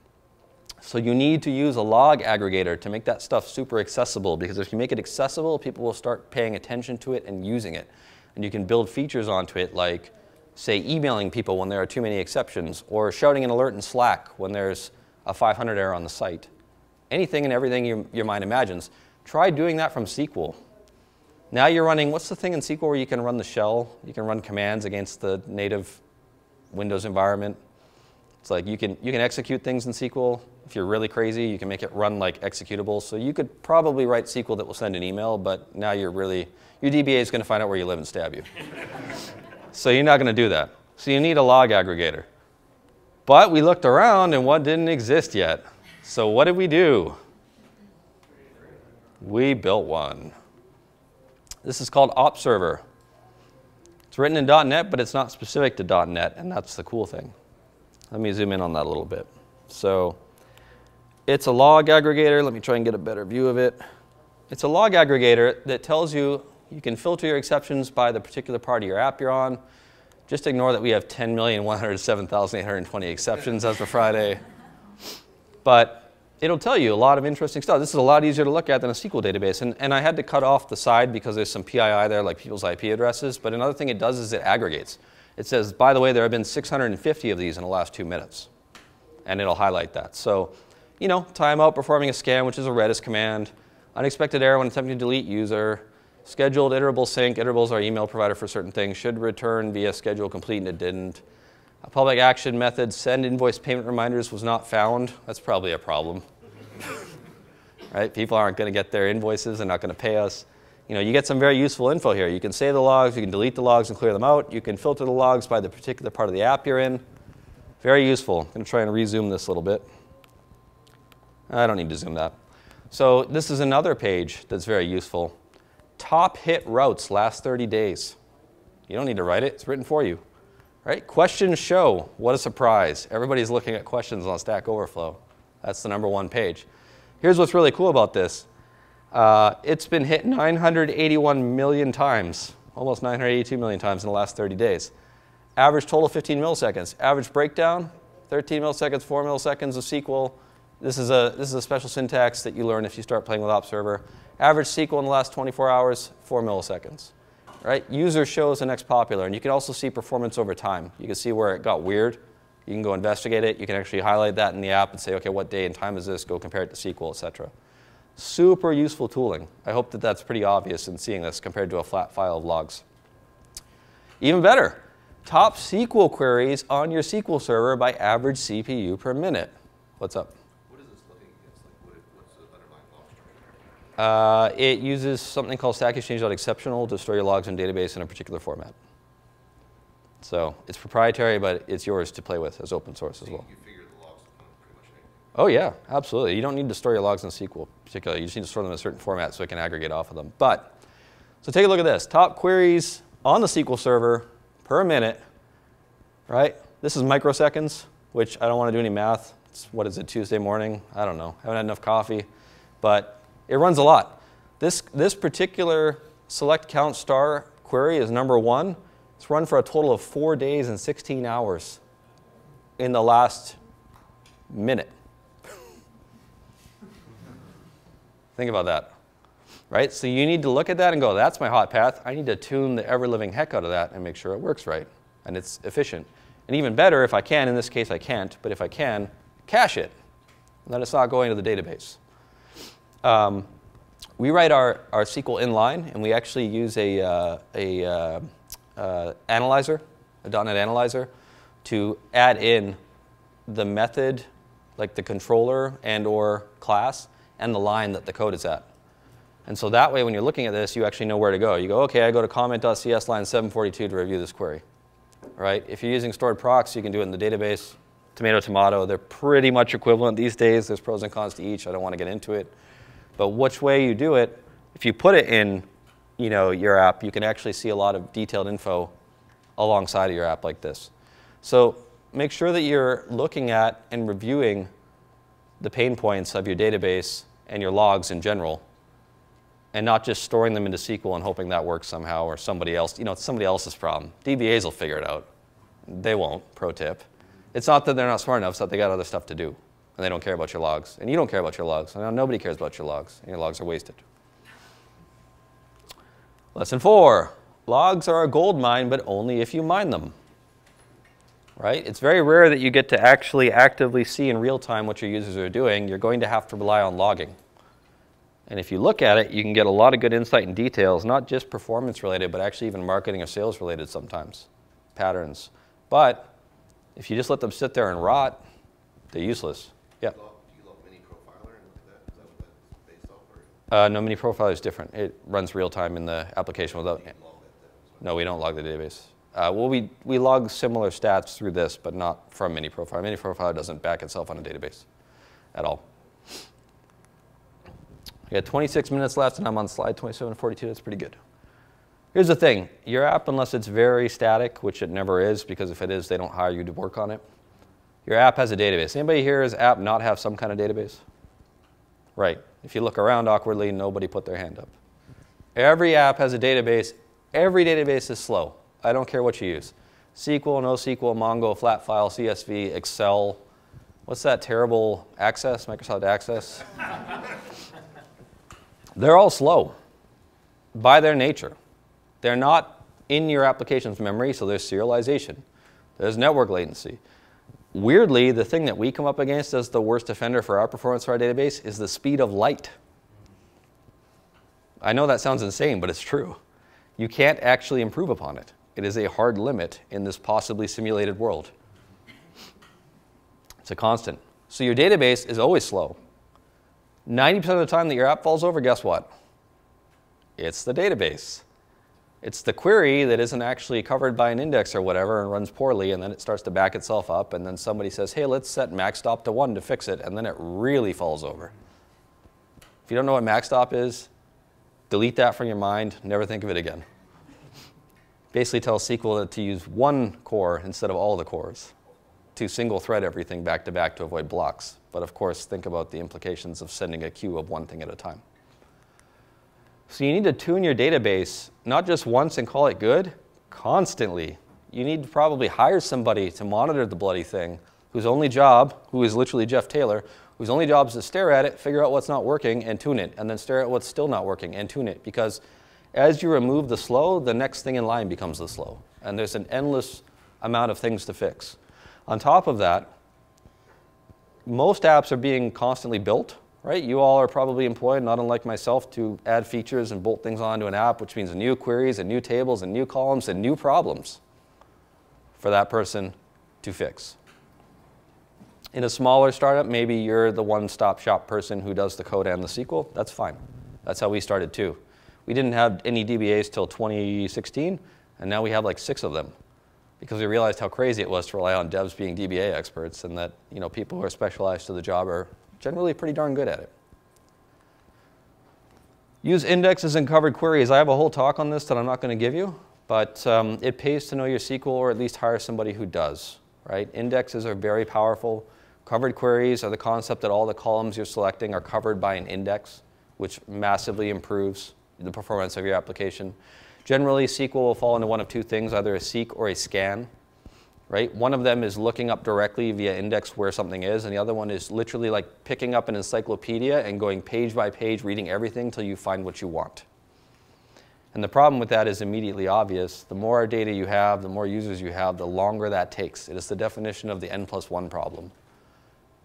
So you need to use a log aggregator to make that stuff super accessible because if you make it accessible, people will start paying attention to it and using it. And you can build features onto it like, say, emailing people when there are too many exceptions or shouting an alert in Slack when there's a 500 error on the site. Anything and everything your, your mind imagines. Try doing that from SQL. Now you're running, what's the thing in SQL where you can run the shell? You can run commands against the native Windows environment. It's like you can, you can execute things in SQL. If you're really crazy, you can make it run like executable. So you could probably write SQL that will send an email, but now you're really, your DBA is going to find out where you live and stab you. so you're not going to do that. So you need a log aggregator. But we looked around and what didn't exist yet. So what did we do? We built one. This is called OpServer. It's written in .NET, but it's not specific to .NET, and that's the cool thing. Let me zoom in on that a little bit. So it's a log aggregator. Let me try and get a better view of it. It's a log aggregator that tells you you can filter your exceptions by the particular part of your app you're on. Just ignore that we have 10,107,820 exceptions as of Friday. But it'll tell you a lot of interesting stuff. This is a lot easier to look at than a SQL database. And, and I had to cut off the side because there's some PII there, like people's IP addresses. But another thing it does is it aggregates. It says, by the way, there have been 650 of these in the last two minutes. And it'll highlight that. So, you know, timeout performing a scan, which is a Redis command. Unexpected error when attempting to delete user. Scheduled iterable sync. Iterable is our email provider for certain things. Should return via schedule complete and it didn't. A public action method, send invoice payment reminders was not found. That's probably a problem. right? People aren't going to get their invoices. They're not going to pay us. You know, you get some very useful info here. You can save the logs. You can delete the logs and clear them out. You can filter the logs by the particular part of the app you're in. Very useful. I'm going to try and rezoom this a little bit. I don't need to zoom that. So this is another page that's very useful. Top hit routes last 30 days. You don't need to write it. It's written for you. Right? Questions show. What a surprise. Everybody's looking at questions on Stack Overflow. That's the number one page. Here's what's really cool about this. Uh, it's been hit 981 million times, almost 982 million times in the last 30 days. Average total 15 milliseconds. Average breakdown 13 milliseconds, 4 milliseconds of SQL. This is a, this is a special syntax that you learn if you start playing with Opserver. Average SQL in the last 24 hours, 4 milliseconds. Right? User shows the next popular, and you can also see performance over time. You can see where it got weird. You can go investigate it. You can actually highlight that in the app and say, okay, what day and time is this? Go compare it to SQL, et cetera. Super useful tooling. I hope that that's pretty obvious in seeing this compared to a flat file of logs. Even better, top SQL queries on your SQL server by average CPU per minute. What's up? What is this looking against? Like, what, what's the underlying log structure? Uh, it uses something called stackexchange.exceptional to store your logs in database in a particular format. So it's proprietary, but it's yours to play with as open source as well. You figure the logs on pretty much anything. Oh yeah, absolutely. You don't need to store your logs in SQL particularly. You just need to store them in a certain format so it can aggregate off of them. But, so take a look at this. Top queries on the SQL server per minute, right? This is microseconds, which I don't want to do any math. It's, what is it, Tuesday morning? I don't know. I haven't had enough coffee. But it runs a lot. This, this particular select count star query is number one. It's run for a total of four days and 16 hours in the last minute. Think about that, right? So you need to look at that and go, that's my hot path. I need to tune the ever living heck out of that and make sure it works right and it's efficient. And even better, if I can, in this case I can't, but if I can, cache it. And then it's not going to the database. Um, we write our, our SQL inline, and we actually use a, uh, a uh, uh, analyzer, a .NET analyzer, to add in the method, like the controller and or class, and the line that the code is at. And so that way, when you're looking at this, you actually know where to go. You go, okay, I go to comment.cs line 742 to review this query. Right? If you're using stored procs, you can do it in the database. Tomato, tomato, they're pretty much equivalent these days. There's pros and cons to each. I don't want to get into it. But which way you do it, if you put it in you know, your app, you can actually see a lot of detailed info alongside of your app like this. So make sure that you're looking at and reviewing the pain points of your database and your logs in general, and not just storing them into SQL and hoping that works somehow or somebody else. You know, it's somebody else's problem. DBAs will figure it out. They won't, pro tip. It's not that they're not smart enough, it's that they got other stuff to do. And they don't care about your logs. And you don't care about your logs. And nobody cares about your logs. And your logs are wasted. Lesson four, logs are a gold mine, but only if you mine them. Right? It's very rare that you get to actually actively see in real time what your users are doing. You're going to have to rely on logging. And if you look at it, you can get a lot of good insight and details, not just performance related, but actually even marketing or sales related sometimes, patterns. But if you just let them sit there and rot, they're useless. Yeah. Do you log mini profiler and look at that? Is that what that's based off? Or Uh, no, Mini Profiler is different. It runs real time in the application without. log that then as well? No, we don't log the database. Uh, well, we, we log similar stats through this, but not from Mini Profiler. Mini Profiler doesn't back itself on a database at all. We got 26 minutes left, and I'm on slide 2742. That's pretty good. Here's the thing your app, unless it's very static, which it never is, because if it is, they don't hire you to work on it, your app has a database. Anybody here's app not have some kind of database? Right. If you look around awkwardly, nobody put their hand up. Every app has a database. Every database is slow. I don't care what you use. SQL, NoSQL, Mongo, flat file, CSV, Excel. What's that terrible Access, Microsoft Access? They're all slow by their nature. They're not in your application's memory, so there's serialization. There's network latency. Weirdly, the thing that we come up against as the worst offender for our performance for our database is the speed of light. I know that sounds insane, but it's true. You can't actually improve upon it. It is a hard limit in this possibly simulated world. It's a constant. So your database is always slow. 90% of the time that your app falls over, guess what? It's the database. It's the query that isn't actually covered by an index or whatever and runs poorly, and then it starts to back itself up, and then somebody says, hey, let's set MAXDOP to 1 to fix it, and then it really falls over. If you don't know what MAXDOP is, delete that from your mind, never think of it again. Basically tells SQL to use one core instead of all the cores to single thread everything back to back to avoid blocks. But of course, think about the implications of sending a queue of one thing at a time. So you need to tune your database not just once and call it good, constantly. You need to probably hire somebody to monitor the bloody thing whose only job, who is literally Jeff Taylor, whose only job is to stare at it, figure out what's not working, and tune it, and then stare at what's still not working and tune it. Because as you remove the slow, the next thing in line becomes the slow. And there's an endless amount of things to fix. On top of that, most apps are being constantly built, right? You all are probably employed, not unlike myself, to add features and bolt things onto an app, which means new queries and new tables and new columns and new problems for that person to fix. In a smaller startup, maybe you're the one-stop shop person who does the code and the SQL. That's fine. That's how we started too. We didn't have any DBAs till 2016, and now we have like six of them because we realized how crazy it was to rely on devs being DBA experts and that you know, people who are specialized to the job are generally pretty darn good at it. Use indexes and covered queries. I have a whole talk on this that I'm not going to give you, but um, it pays to know your SQL or at least hire somebody who does. Right? Indexes are very powerful. Covered queries are the concept that all the columns you're selecting are covered by an index, which massively improves the performance of your application. Generally, SQL will fall into one of two things, either a seek or a scan. Right? One of them is looking up directly via index where something is, and the other one is literally like picking up an encyclopedia and going page by page, reading everything until you find what you want. And the problem with that is immediately obvious. The more data you have, the more users you have, the longer that takes. It is the definition of the n plus 1 problem.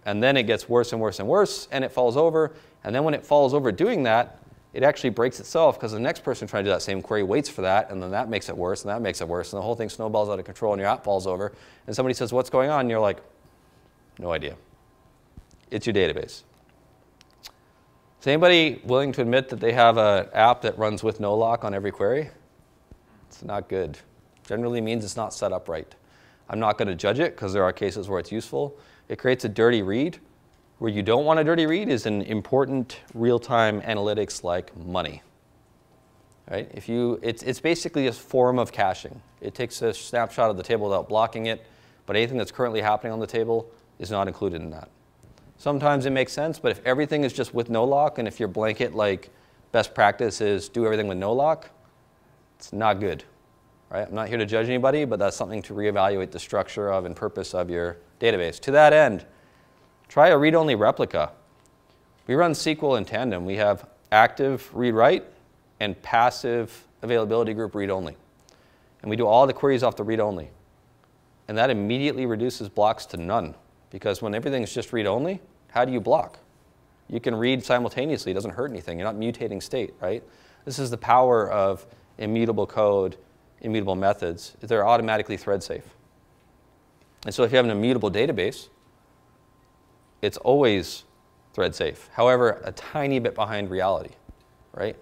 And then it gets worse and worse and worse, and it falls over. And then when it falls over doing that, it actually breaks itself because the next person trying to do that same query waits for that, and then that makes it worse, and that makes it worse, and the whole thing snowballs out of control, and your app falls over. And somebody says, What's going on? And you're like, No idea. It's your database. Is anybody willing to admit that they have an app that runs with no lock on every query? It's not good. Generally means it's not set up right. I'm not going to judge it because there are cases where it's useful. It creates a dirty read where you don't want a dirty read is in important real-time analytics like money. Right? If you, it's, it's basically a form of caching. It takes a snapshot of the table without blocking it, but anything that's currently happening on the table is not included in that. Sometimes it makes sense, but if everything is just with no lock, and if your blanket like best practice is do everything with no lock, it's not good. Right? I'm not here to judge anybody, but that's something to reevaluate the structure of and purpose of your database. To that end, Try a read-only replica. We run SQL in tandem. We have active read-write and passive availability group read-only. And we do all the queries off the read-only. And that immediately reduces blocks to none. Because when everything's just read-only, how do you block? You can read simultaneously. It doesn't hurt anything. You're not mutating state, right? This is the power of immutable code, immutable methods. They're automatically thread safe. And so if you have an immutable database, it's always thread safe. However, a tiny bit behind reality, right?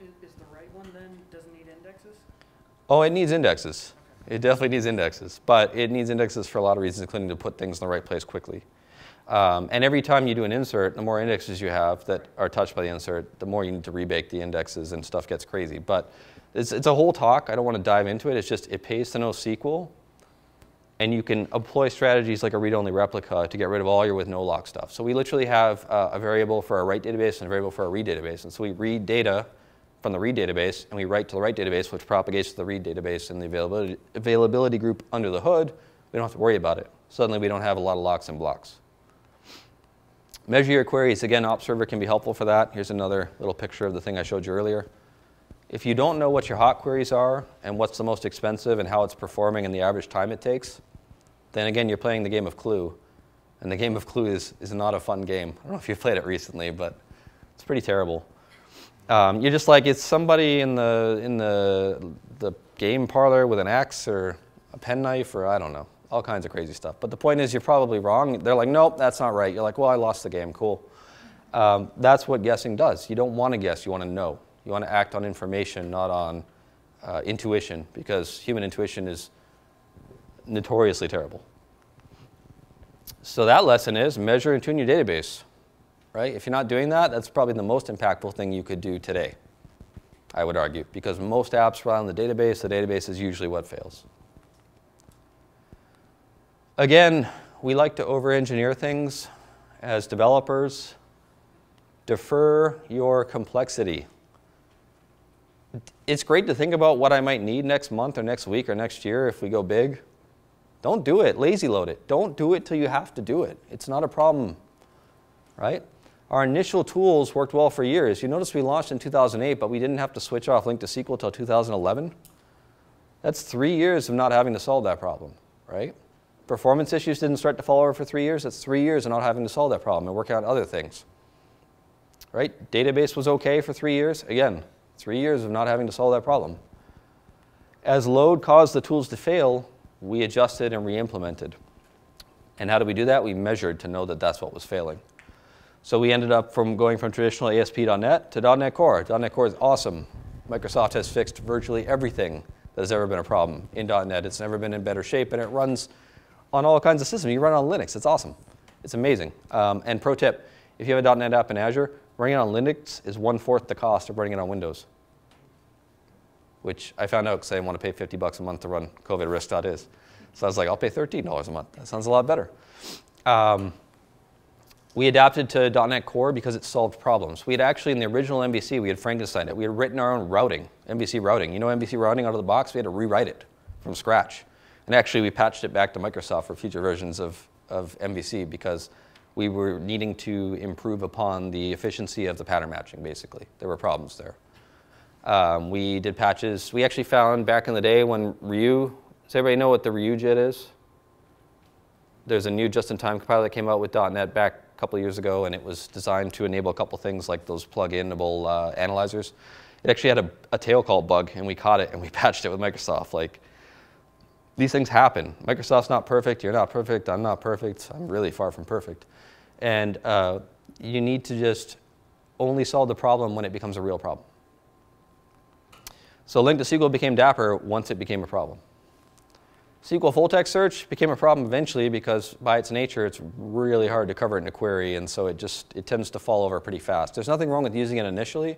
Is, is the right one then, doesn't need indexes? Oh, it needs indexes. It definitely needs indexes, but it needs indexes for a lot of reasons, including to put things in the right place quickly. Um, and every time you do an insert, the more indexes you have that are touched by the insert, the more you need to rebake the indexes and stuff gets crazy. But it's, it's a whole talk. I don't want to dive into it. It's just it pays to know SQL and you can employ strategies like a read-only replica to get rid of all your with no lock stuff. So we literally have uh, a variable for our write database and a variable for our read database. And so we read data from the read database and we write to the write database, which propagates to the read database in the availability, availability group under the hood, we don't have to worry about it. Suddenly we don't have a lot of locks and blocks. Measure your queries. Again, Opserver can be helpful for that. Here's another little picture of the thing I showed you earlier. If you don't know what your hot queries are and what's the most expensive and how it's performing and the average time it takes, then again, you're playing the game of Clue. And the game of Clue is, is not a fun game. I don't know if you've played it recently, but it's pretty terrible. Um, you're just like, it's somebody in the, in the, the game parlor with an axe or a penknife or I don't know, all kinds of crazy stuff. But the point is, you're probably wrong. They're like, nope, that's not right. You're like, well, I lost the game, cool. Um, that's what guessing does. You don't want to guess, you want to know. You want to act on information, not on uh, intuition, because human intuition is notoriously terrible. So that lesson is measure and tune your database right? If you're not doing that, that's probably the most impactful thing you could do today, I would argue, because most apps rely on the database. The database is usually what fails. Again, we like to over engineer things as developers. Defer your complexity. It's great to think about what I might need next month or next week or next year if we go big. Don't do it. Lazy load it. Don't do it till you have to do it. It's not a problem, right? Our initial tools worked well for years. You notice we launched in 2008, but we didn't have to switch off LINQ to SQL until 2011. That's three years of not having to solve that problem, right? Performance issues didn't start to fall over for three years. That's three years of not having to solve that problem and work out other things, right? Database was okay for three years. Again, three years of not having to solve that problem. As load caused the tools to fail, we adjusted and re-implemented. And how did we do that? We measured to know that that's what was failing. So we ended up from going from traditional ASP.NET to .NET Core. .NET Core is awesome. Microsoft has fixed virtually everything that has ever been a problem in .NET. It's never been in better shape, and it runs on all kinds of systems. You run it on Linux. It's awesome. It's amazing. Um, and pro tip, if you have a .NET app in Azure, running it on Linux is one-fourth the cost of running it on Windows, which I found out because I didn't want to pay 50 bucks a month to run covidrisk.is. So I was like, I'll pay $13 a month. That sounds a lot better. Um, we adapted to .NET Core because it solved problems. We had actually, in the original MVC, we had Frankenstein it. We had written our own routing, MVC routing. You know MVC routing out of the box? We had to rewrite it from scratch. And actually, we patched it back to Microsoft for future versions of, of MVC because we were needing to improve upon the efficiency of the pattern matching, basically. There were problems there. Um, we did patches. We actually found back in the day when Ryu, does everybody know what the Ryujit is? There's a new just-in-time compiler that came out with .NET back a couple years ago, and it was designed to enable a couple things like those plug-inable uh, analyzers. It actually had a, a tail call bug, and we caught it, and we patched it with Microsoft. Like, these things happen. Microsoft's not perfect. You're not perfect. I'm not perfect. I'm really far from perfect. And uh, you need to just only solve the problem when it becomes a real problem. So LINQ to SQL became Dapper once it became a problem. SQL full text search became a problem eventually because by its nature it's really hard to cover it in a query and so it just it tends to fall over pretty fast. There's nothing wrong with using it initially,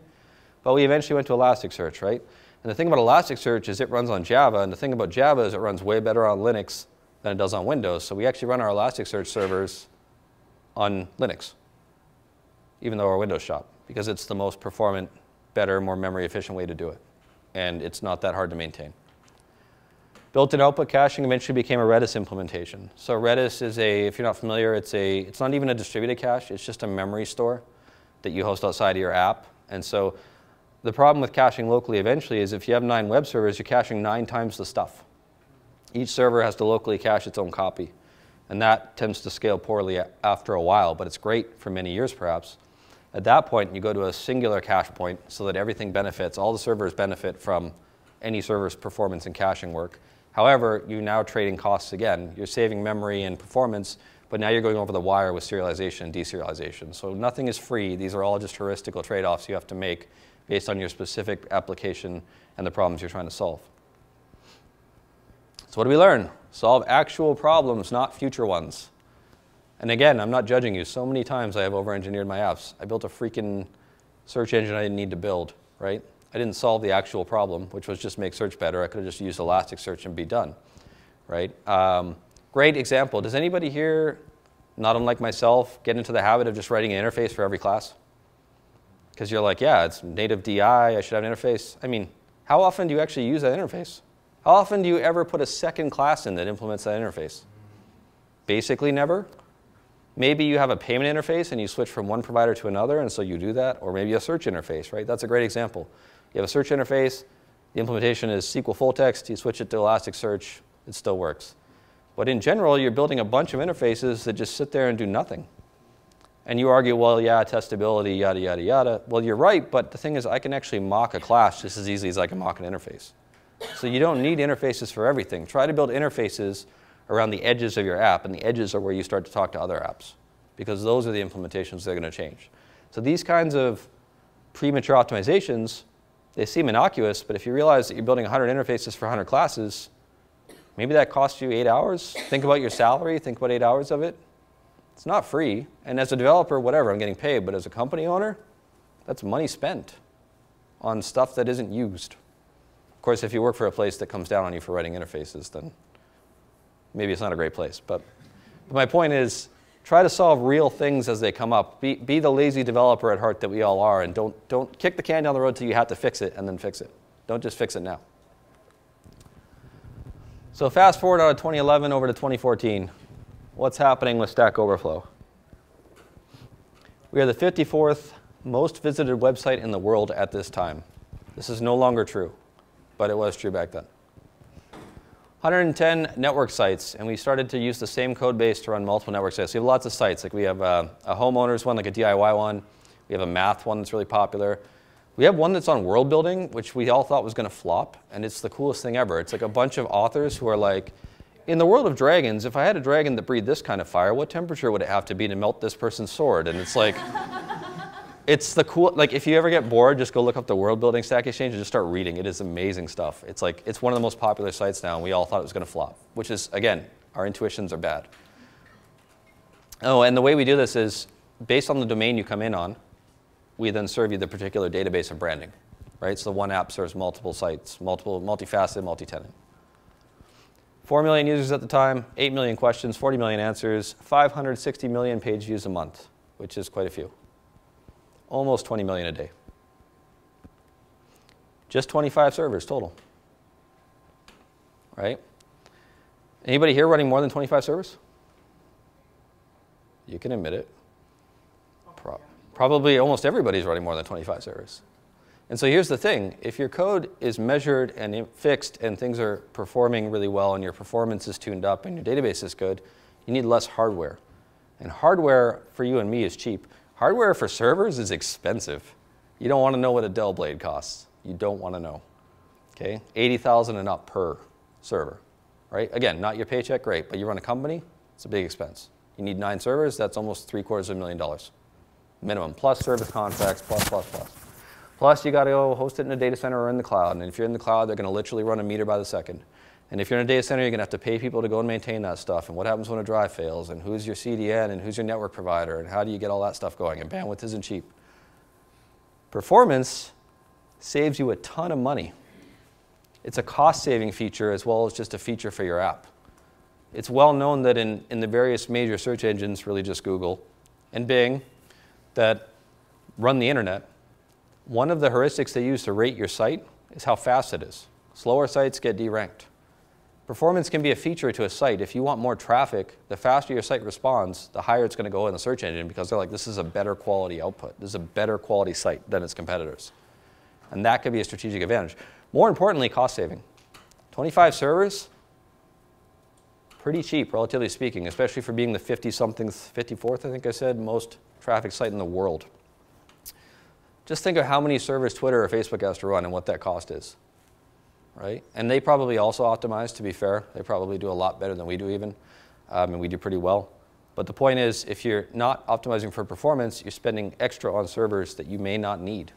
but we eventually went to Elasticsearch, right? And the thing about Elasticsearch is it runs on Java and the thing about Java is it runs way better on Linux than it does on Windows. So we actually run our Elasticsearch servers on Linux, even though a Windows shop, because it's the most performant, better, more memory efficient way to do it. And it's not that hard to maintain. Built-in output caching eventually became a Redis implementation. So Redis is a, if you're not familiar, it's a, it's not even a distributed cache, it's just a memory store that you host outside of your app. And so the problem with caching locally eventually is if you have nine web servers, you're caching nine times the stuff. Each server has to locally cache its own copy. And that tends to scale poorly after a while, but it's great for many years perhaps. At that point, you go to a singular cache point so that everything benefits, all the servers benefit from any server's performance and caching work. However, you're now trading costs again. You're saving memory and performance, but now you're going over the wire with serialization and deserialization. So nothing is free. These are all just heuristical trade-offs you have to make based on your specific application and the problems you're trying to solve. So what do we learn? Solve actual problems, not future ones. And again, I'm not judging you. So many times I have over-engineered my apps. I built a freaking search engine I didn't need to build, right? I didn't solve the actual problem, which was just make search better. I could have just used Elasticsearch and be done, right? Um, great example. Does anybody here, not unlike myself, get into the habit of just writing an interface for every class? Because you're like, yeah, it's native DI, I should have an interface. I mean, how often do you actually use that interface? How often do you ever put a second class in that implements that interface? Basically, never. Maybe you have a payment interface and you switch from one provider to another, and so you do that. Or maybe a search interface, right? That's a great example. You have a search interface, the implementation is SQL full text, you switch it to Elasticsearch, it still works. But in general, you're building a bunch of interfaces that just sit there and do nothing. And you argue, well, yeah, testability, yada, yada, yada. Well, you're right, but the thing is, I can actually mock a class just as easily as I can mock an interface. So you don't need interfaces for everything. Try to build interfaces around the edges of your app, and the edges are where you start to talk to other apps, because those are the implementations that are going to change. So these kinds of premature optimizations, they seem innocuous, but if you realize that you're building 100 interfaces for 100 classes, maybe that costs you eight hours. Think about your salary, think about eight hours of it. It's not free. And as a developer, whatever, I'm getting paid. But as a company owner, that's money spent on stuff that isn't used. Of course, if you work for a place that comes down on you for writing interfaces, then maybe it's not a great place. But, but my point is, try to solve real things as they come up. Be, be the lazy developer at heart that we all are, and don't, don't kick the can down the road till you have to fix it and then fix it. Don't just fix it now. So fast forward out of 2011 over to 2014 what's happening with Stack Overflow. We are the 54th most visited website in the world at this time. This is no longer true, but it was true back then. 110 network sites, and we started to use the same code base to run multiple network sites. We have lots of sites, like we have a, a homeowners one, like a DIY one. We have a math one that's really popular. We have one that's on world building, which we all thought was going to flop, and it's the coolest thing ever. It's like a bunch of authors who are like, in the world of dragons, if I had a dragon that breathed this kind of fire, what temperature would it have to be to melt this person's sword? And it's like, it's the cool, like if you ever get bored, just go look up the World Building Stack Exchange and just start reading. It is amazing stuff. It's like, it's one of the most popular sites now, and we all thought it was going to flop, which is, again, our intuitions are bad. Oh, and the way we do this is based on the domain you come in on, we then serve you the particular database of branding, right? So the one app serves multiple sites, multiple, multifaceted, multi-tenant. 4 million users at the time, 8 million questions, 40 million answers, 560 million page views a month, which is quite a few. Almost 20 million a day. Just 25 servers total. Right? Anybody here running more than 25 servers? You can admit it. Pro probably almost everybody's running more than 25 servers. And so here's the thing. If your code is measured and fixed and things are performing really well and your performance is tuned up and your database is good, you need less hardware. And hardware for you and me is cheap. Hardware for servers is expensive. You don't want to know what a Dell blade costs. You don't want to know. Okay? 80,000 and up per server. Right? Again, not your paycheck, great, but you run a company, it's a big expense. You need nine servers, that's almost three quarters of a million dollars. Minimum, plus service contracts, plus, plus, plus. Plus, you got to go host it in a data center or in the cloud. And if you're in the cloud, they're going to literally run a meter by the second. And if you're in a data center, you're going to have to pay people to go and maintain that stuff. And what happens when a drive fails? And who's your CDN? And who's your network provider? And how do you get all that stuff going? And bandwidth isn't cheap. Performance saves you a ton of money. It's a cost saving feature as well as just a feature for your app. It's well known that in, in the various major search engines, really just Google and Bing, that run the internet, one of the heuristics they use to rate your site is how fast it is. Slower sites get deranked. Performance can be a feature to a site. If you want more traffic, the faster your site responds, the higher it's going to go in the search engine because they're like, this is a better quality output. This is a better quality site than its competitors. And that could be a strategic advantage. More importantly, cost saving. 25 servers, pretty cheap, relatively speaking, especially for being the 50 something, 54th, I think I said, most traffic site in the world. Just think of how many servers Twitter or Facebook has to run and what that cost is, right? And they probably also optimize, to be fair. They probably do a lot better than we do even, um, and we do pretty well. But the point is, if you're not optimizing for performance, you're spending extra on servers that you may not need.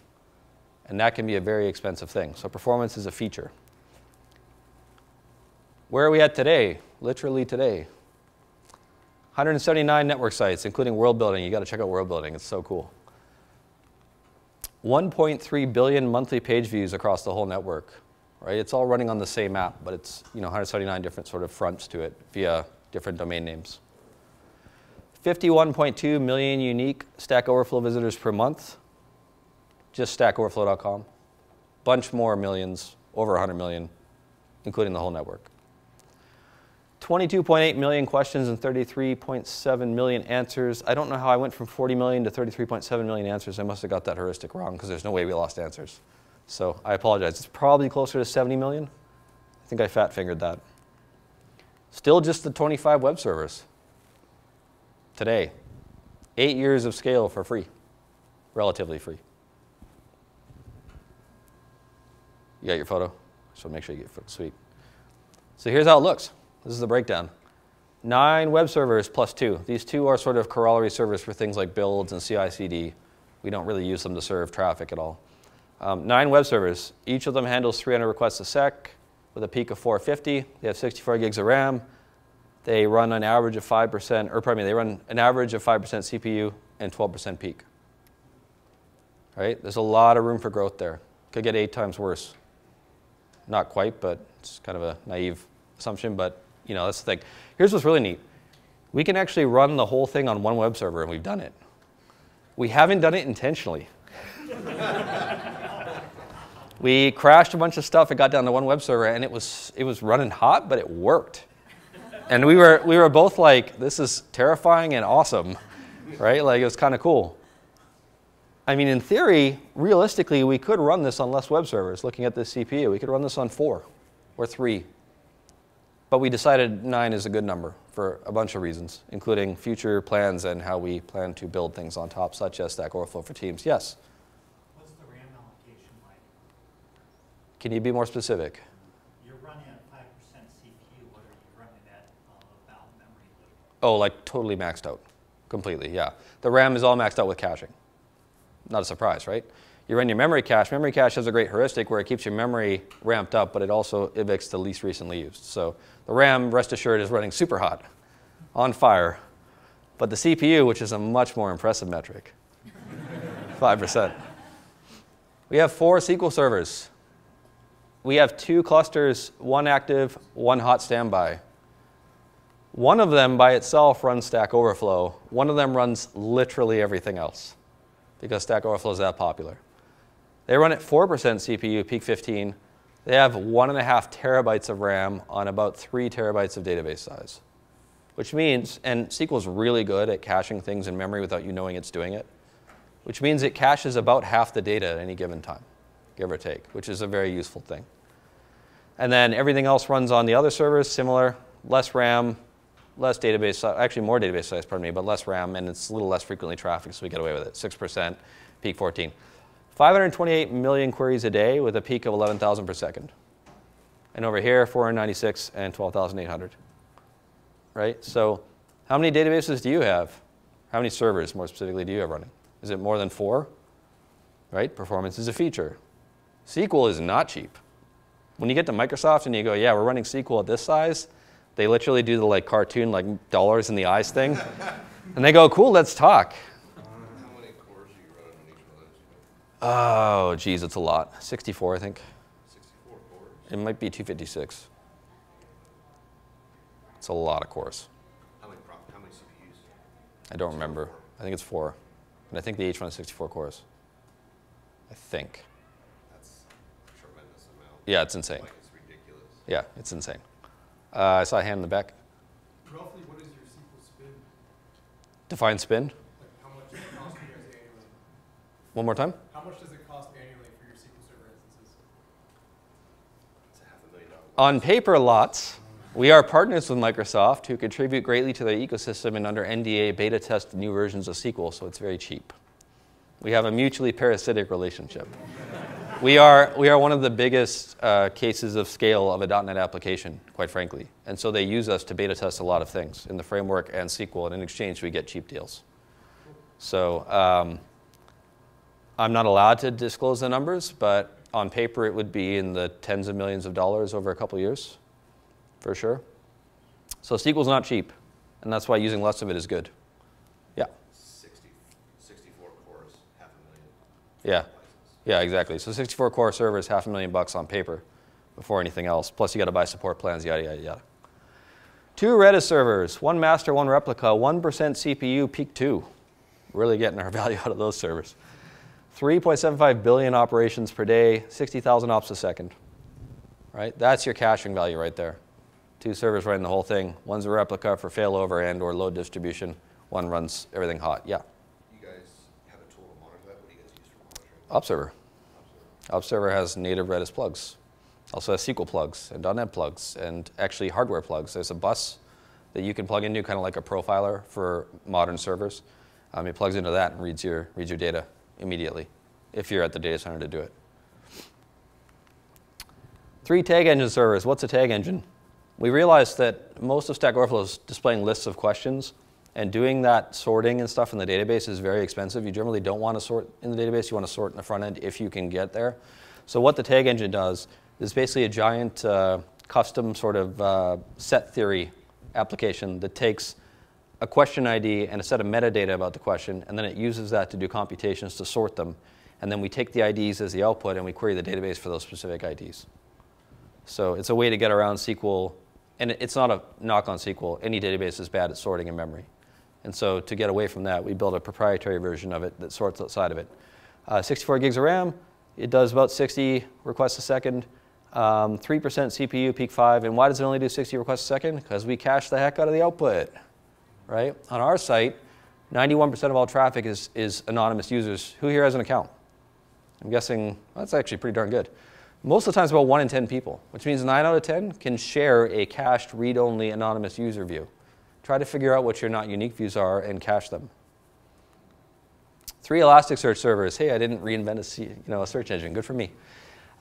And that can be a very expensive thing. So performance is a feature. Where are we at today? Literally today. 179 network sites, including world building. You got to check out world building. It's so cool. 1.3 billion monthly page views across the whole network, right? It's all running on the same app, but it's you know 179 different sort of fronts to it via different domain names. 51.2 million unique Stack Overflow visitors per month. just stackoverflow.com. Bunch more millions, over 100 million, including the whole network. 22.8 million questions and 33.7 million answers. I don't know how I went from 40 million to 33.7 million answers. I must have got that heuristic wrong because there's no way we lost answers. So I apologize. It's probably closer to 70 million. I think I fat fingered that. Still just the 25 web servers today. Eight years of scale for free, relatively free. You got your photo? So make sure you get sweet. So here's how it looks. This is the breakdown. Nine web servers plus two. These two are sort of corollary servers for things like builds and CI/CD. We don't really use them to serve traffic at all. Um, nine web servers. Each of them handles 300 requests a sec with a peak of 450. They have 64 gigs of RAM. They run an average of 5%, or pardon me, they run an average of 5% CPU and 12% peak. Right? There's a lot of room for growth there. Could get eight times worse. Not quite, but it's kind of a naive assumption, but you know, that's the thing. Here's what's really neat. We can actually run the whole thing on one web server, and we've done it. We haven't done it intentionally. we crashed a bunch of stuff. It got down to one web server, and it was it was running hot, but it worked. And we were we were both like, "This is terrifying and awesome," right? Like it was kind of cool. I mean, in theory, realistically, we could run this on less web servers. Looking at this CPU, we could run this on four or three but we decided nine is a good number for a bunch of reasons, including future plans and how we plan to build things on top, such as Stack Overflow for Teams. Yes? What's the RAM allocation like? Can you be more specific? You're running at 5% CPU, what are you running at uh, about memory load? Oh, like totally maxed out. Completely, yeah. The RAM is all maxed out with caching. Not a surprise, right? You run your memory cache. Memory cache has a great heuristic where it keeps your memory ramped up, but it also evicts the least recently used. So the RAM, rest assured, is running super hot, on fire. But the CPU, which is a much more impressive metric, 5%. We have four SQL servers. We have two clusters, one active, one hot standby. One of them by itself runs Stack Overflow. One of them runs literally everything else because Stack Overflow is that popular. They run at 4% CPU, peak 15. They have one and a half terabytes of RAM on about three terabytes of database size, which means, and SQL is really good at caching things in memory without you knowing it's doing it, which means it caches about half the data at any given time, give or take, which is a very useful thing. And then everything else runs on the other servers, similar, less RAM, less database, actually more database size, pardon me, but less RAM, and it's a little less frequently trafficked, so we get away with it. 6%, peak 14. 528 million queries a day with a peak of 11,000 per second. And over here, 496 and 12,800. Right? So how many databases do you have? How many servers, more specifically, do you have running? Is it more than four? Right? Performance is a feature. SQL is not cheap. When you get to Microsoft and you go, yeah, we're running SQL at this size, they literally do the like cartoon, like dollars in the eyes thing. and they go, cool, let's talk. How many cores do you write on an HLS you have? Oh, geez, it's a lot. 64, I think. 64 cores. It might be 256. It's a lot of cores. How many, pro- how many CPUs? I don't remember. I think it's four. And I think the H1 is 64 cores. I think. That's a tremendous amount. Yeah, it's insane. Like, it's ridiculous. Yeah, it's insane. Uh, I saw a hand in the back. Roughly, what is your SQL spin? Define spin. Like, how much does it cost you guys annually? One more time. How much does it cost annually for your SQL Server instances? It's a half a million dollars. On paper lots, we are partners with Microsoft who contribute greatly to their ecosystem and under NDA beta test new versions of SQL, so it's very cheap. We have a mutually parasitic relationship. We, are, we are one of the biggest uh, cases of scale of a .NET application, quite frankly. And so they use us to beta test a lot of things in the framework and SQL, and in exchange we get cheap deals. So um, I'm not allowed to disclose the numbers, but on paper it would be in the tens of millions of dollars over a couple of years, for sure. So SQL's not cheap, and that's why using less of it is good. Yeah, 60, 64 cores, half a million. yeah. Yeah, exactly. So 64 core servers, half a million bucks on paper before anything else. Plus you got to buy support plans, yada, yada, yada. Two Redis servers, one master, one replica, 1% CPU, peak two. Really getting our value out of those servers. 3.75 billion operations per day, 60,000 ops a second. Right? That's your caching value right there. Two servers running the whole thing. One's a replica for failover and or load distribution. One runs everything hot. Yeah. You guys have a tool to monitor that? What do you guys use for monitoring? Opserver has native Redis plugs. Also has SQL plugs and .NET plugs and actually hardware plugs. There's a bus that you can plug into, kind of like a profiler for modern servers. Um, it plugs into that and reads your, reads your data immediately if you're at the data center to do it. Three tag engine servers. What's a tag engine? We realized that most of Stack Overflow is displaying lists of questions, and doing that sorting and stuff in the database is very expensive. You generally don't want to sort in the database. You want to sort in the front end if you can get there. So what the tag engine does is basically a giant uh, custom sort of uh, set theory application that takes a question ID and a set of metadata about the question, and then it uses that to do computations to sort them. And then we take the IDs as the output and we query the database for those specific IDs. So it's a way to get around SQL, and it's not a knock on SQL. Any database is bad at sorting in memory. And so to get away from that, we built a proprietary version of it that sorts outside of it. Uh, 64 gigs of RAM, it does about 60 requests a second, um, 3% CPU, peak 5. And why does it only do 60 requests a second? Because we cache the heck out of the output, right? On our site, 91% of all traffic is, is anonymous users. Who here has an account? I'm guessing that's actually pretty darn good. Most of the time, it's about 1 in 10 people, which means 9 out of 10 can share a cached read only anonymous user view. Try to figure out what your not unique views are and cache them. Three Elasticsearch servers. Hey, I didn't reinvent a, you know, a search engine. Good for me.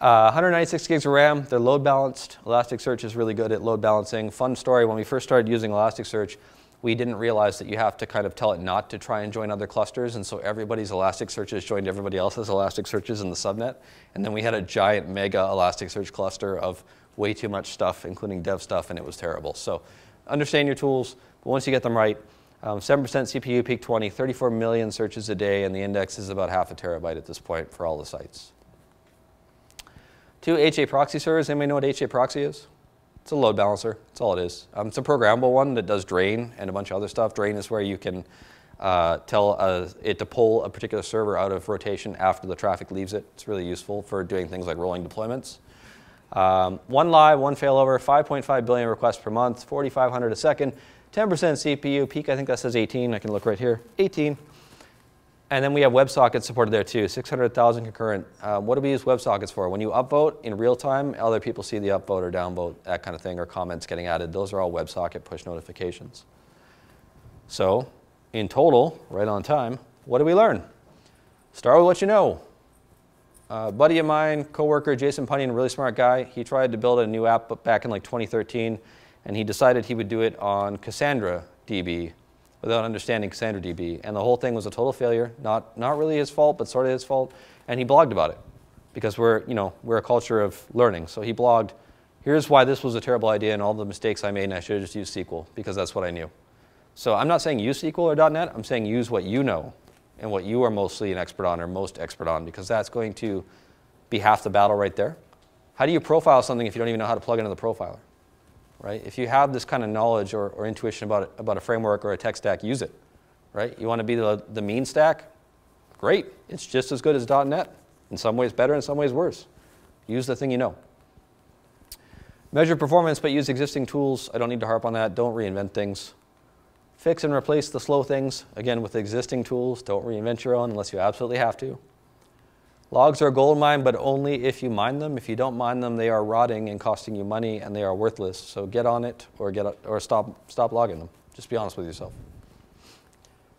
Uh, 196 gigs of RAM. They're load balanced. Elasticsearch is really good at load balancing. Fun story when we first started using Elasticsearch, we didn't realize that you have to kind of tell it not to try and join other clusters. And so everybody's Elasticsearches joined everybody else's Elasticsearches in the subnet. And then we had a giant mega Elasticsearch cluster of way too much stuff, including dev stuff, and it was terrible. So understand your tools, but once you get them right, um, 7% CPU, peak 20, 34 million searches a day, and the index is about half a terabyte at this point for all the sites. Two HA proxy servers. Anybody know what HA proxy is? It's a load balancer. That's all it is. Um, it's a programmable one that does drain and a bunch of other stuff. Drain is where you can uh, tell uh, it to pull a particular server out of rotation after the traffic leaves it. It's really useful for doing things like rolling deployments. Um, one live, one failover, 5.5 billion requests per month, 4,500 a second, 10% CPU, peak, I think that says 18. I can look right here, 18. And then we have WebSockets supported there too, 600,000 concurrent. Um, what do we use WebSockets for? When you upvote in real time, other people see the upvote or downvote, that kind of thing, or comments getting added. Those are all WebSocket push notifications. So, in total, right on time, what do we learn? Start with what you know. A buddy of mine, coworker, Jason Punyon, really smart guy, he tried to build a new app back in like 2013, and he decided he would do it on Cassandra DB without understanding Cassandra DB. And the whole thing was a total failure. Not, not really his fault, but sort of his fault. And he blogged about it because we're, you know, we're a culture of learning. So he blogged, here's why this was a terrible idea and all the mistakes I made, and I should have just used SQL because that's what I knew. So I'm not saying use SQL or .NET. I'm saying use what you know and what you are mostly an expert on or most expert on because that's going to be half the battle right there. How do you profile something if you don't even know how to plug into the profiler? Right? If you have this kind of knowledge or, or intuition about, about a framework or a tech stack, use it, right? You want to be the, the mean stack? Great. It's just as good as .NET. In some ways better, in some ways worse. Use the thing you know. Measure performance, but use existing tools. I don't need to harp on that. Don't reinvent things. Fix and replace the slow things, again, with existing tools. Don't reinvent your own unless you absolutely have to. Logs are a gold mine, but only if you mine them. If you don't mine them, they are rotting and costing you money, and they are worthless. So get on it, or get or stop stop logging them. Just be honest with yourself.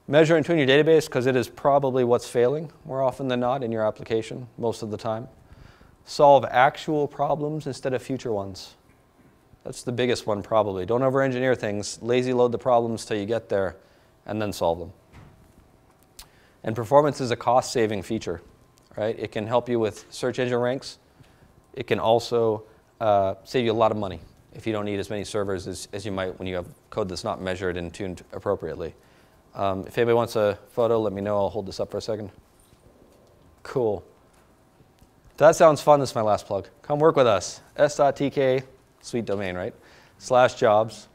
Measure and tune your database because it is probably what's failing more often than not in your application most of the time. Solve actual problems instead of future ones. That's the biggest one probably. Don't over-engineer things. Lazy load the problems till you get there, and then solve them. And performance is a cost-saving feature right? It can help you with search engine ranks. It can also uh, save you a lot of money if you don't need as many servers as, as you might when you have code that's not measured and tuned appropriately. Um, if anybody wants a photo, let me know. I'll hold this up for a second. Cool. That sounds fun. This is my last plug. Come work with us. S.tk, sweet domain, right? Slash jobs.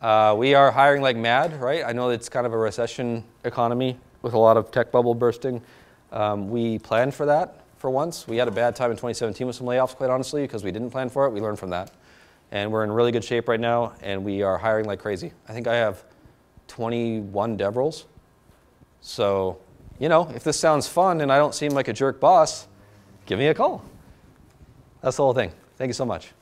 Uh, we are hiring like mad, right? I know it's kind of a recession economy with a lot of tech bubble bursting. Um, we planned for that for once. We had a bad time in 2017 with some layoffs, quite honestly, because we didn't plan for it. We learned from that. And we're in really good shape right now, and we are hiring like crazy. I think I have 21 dev. So, you know, if this sounds fun and I don't seem like a jerk boss, give me a call. That's the whole thing. Thank you so much.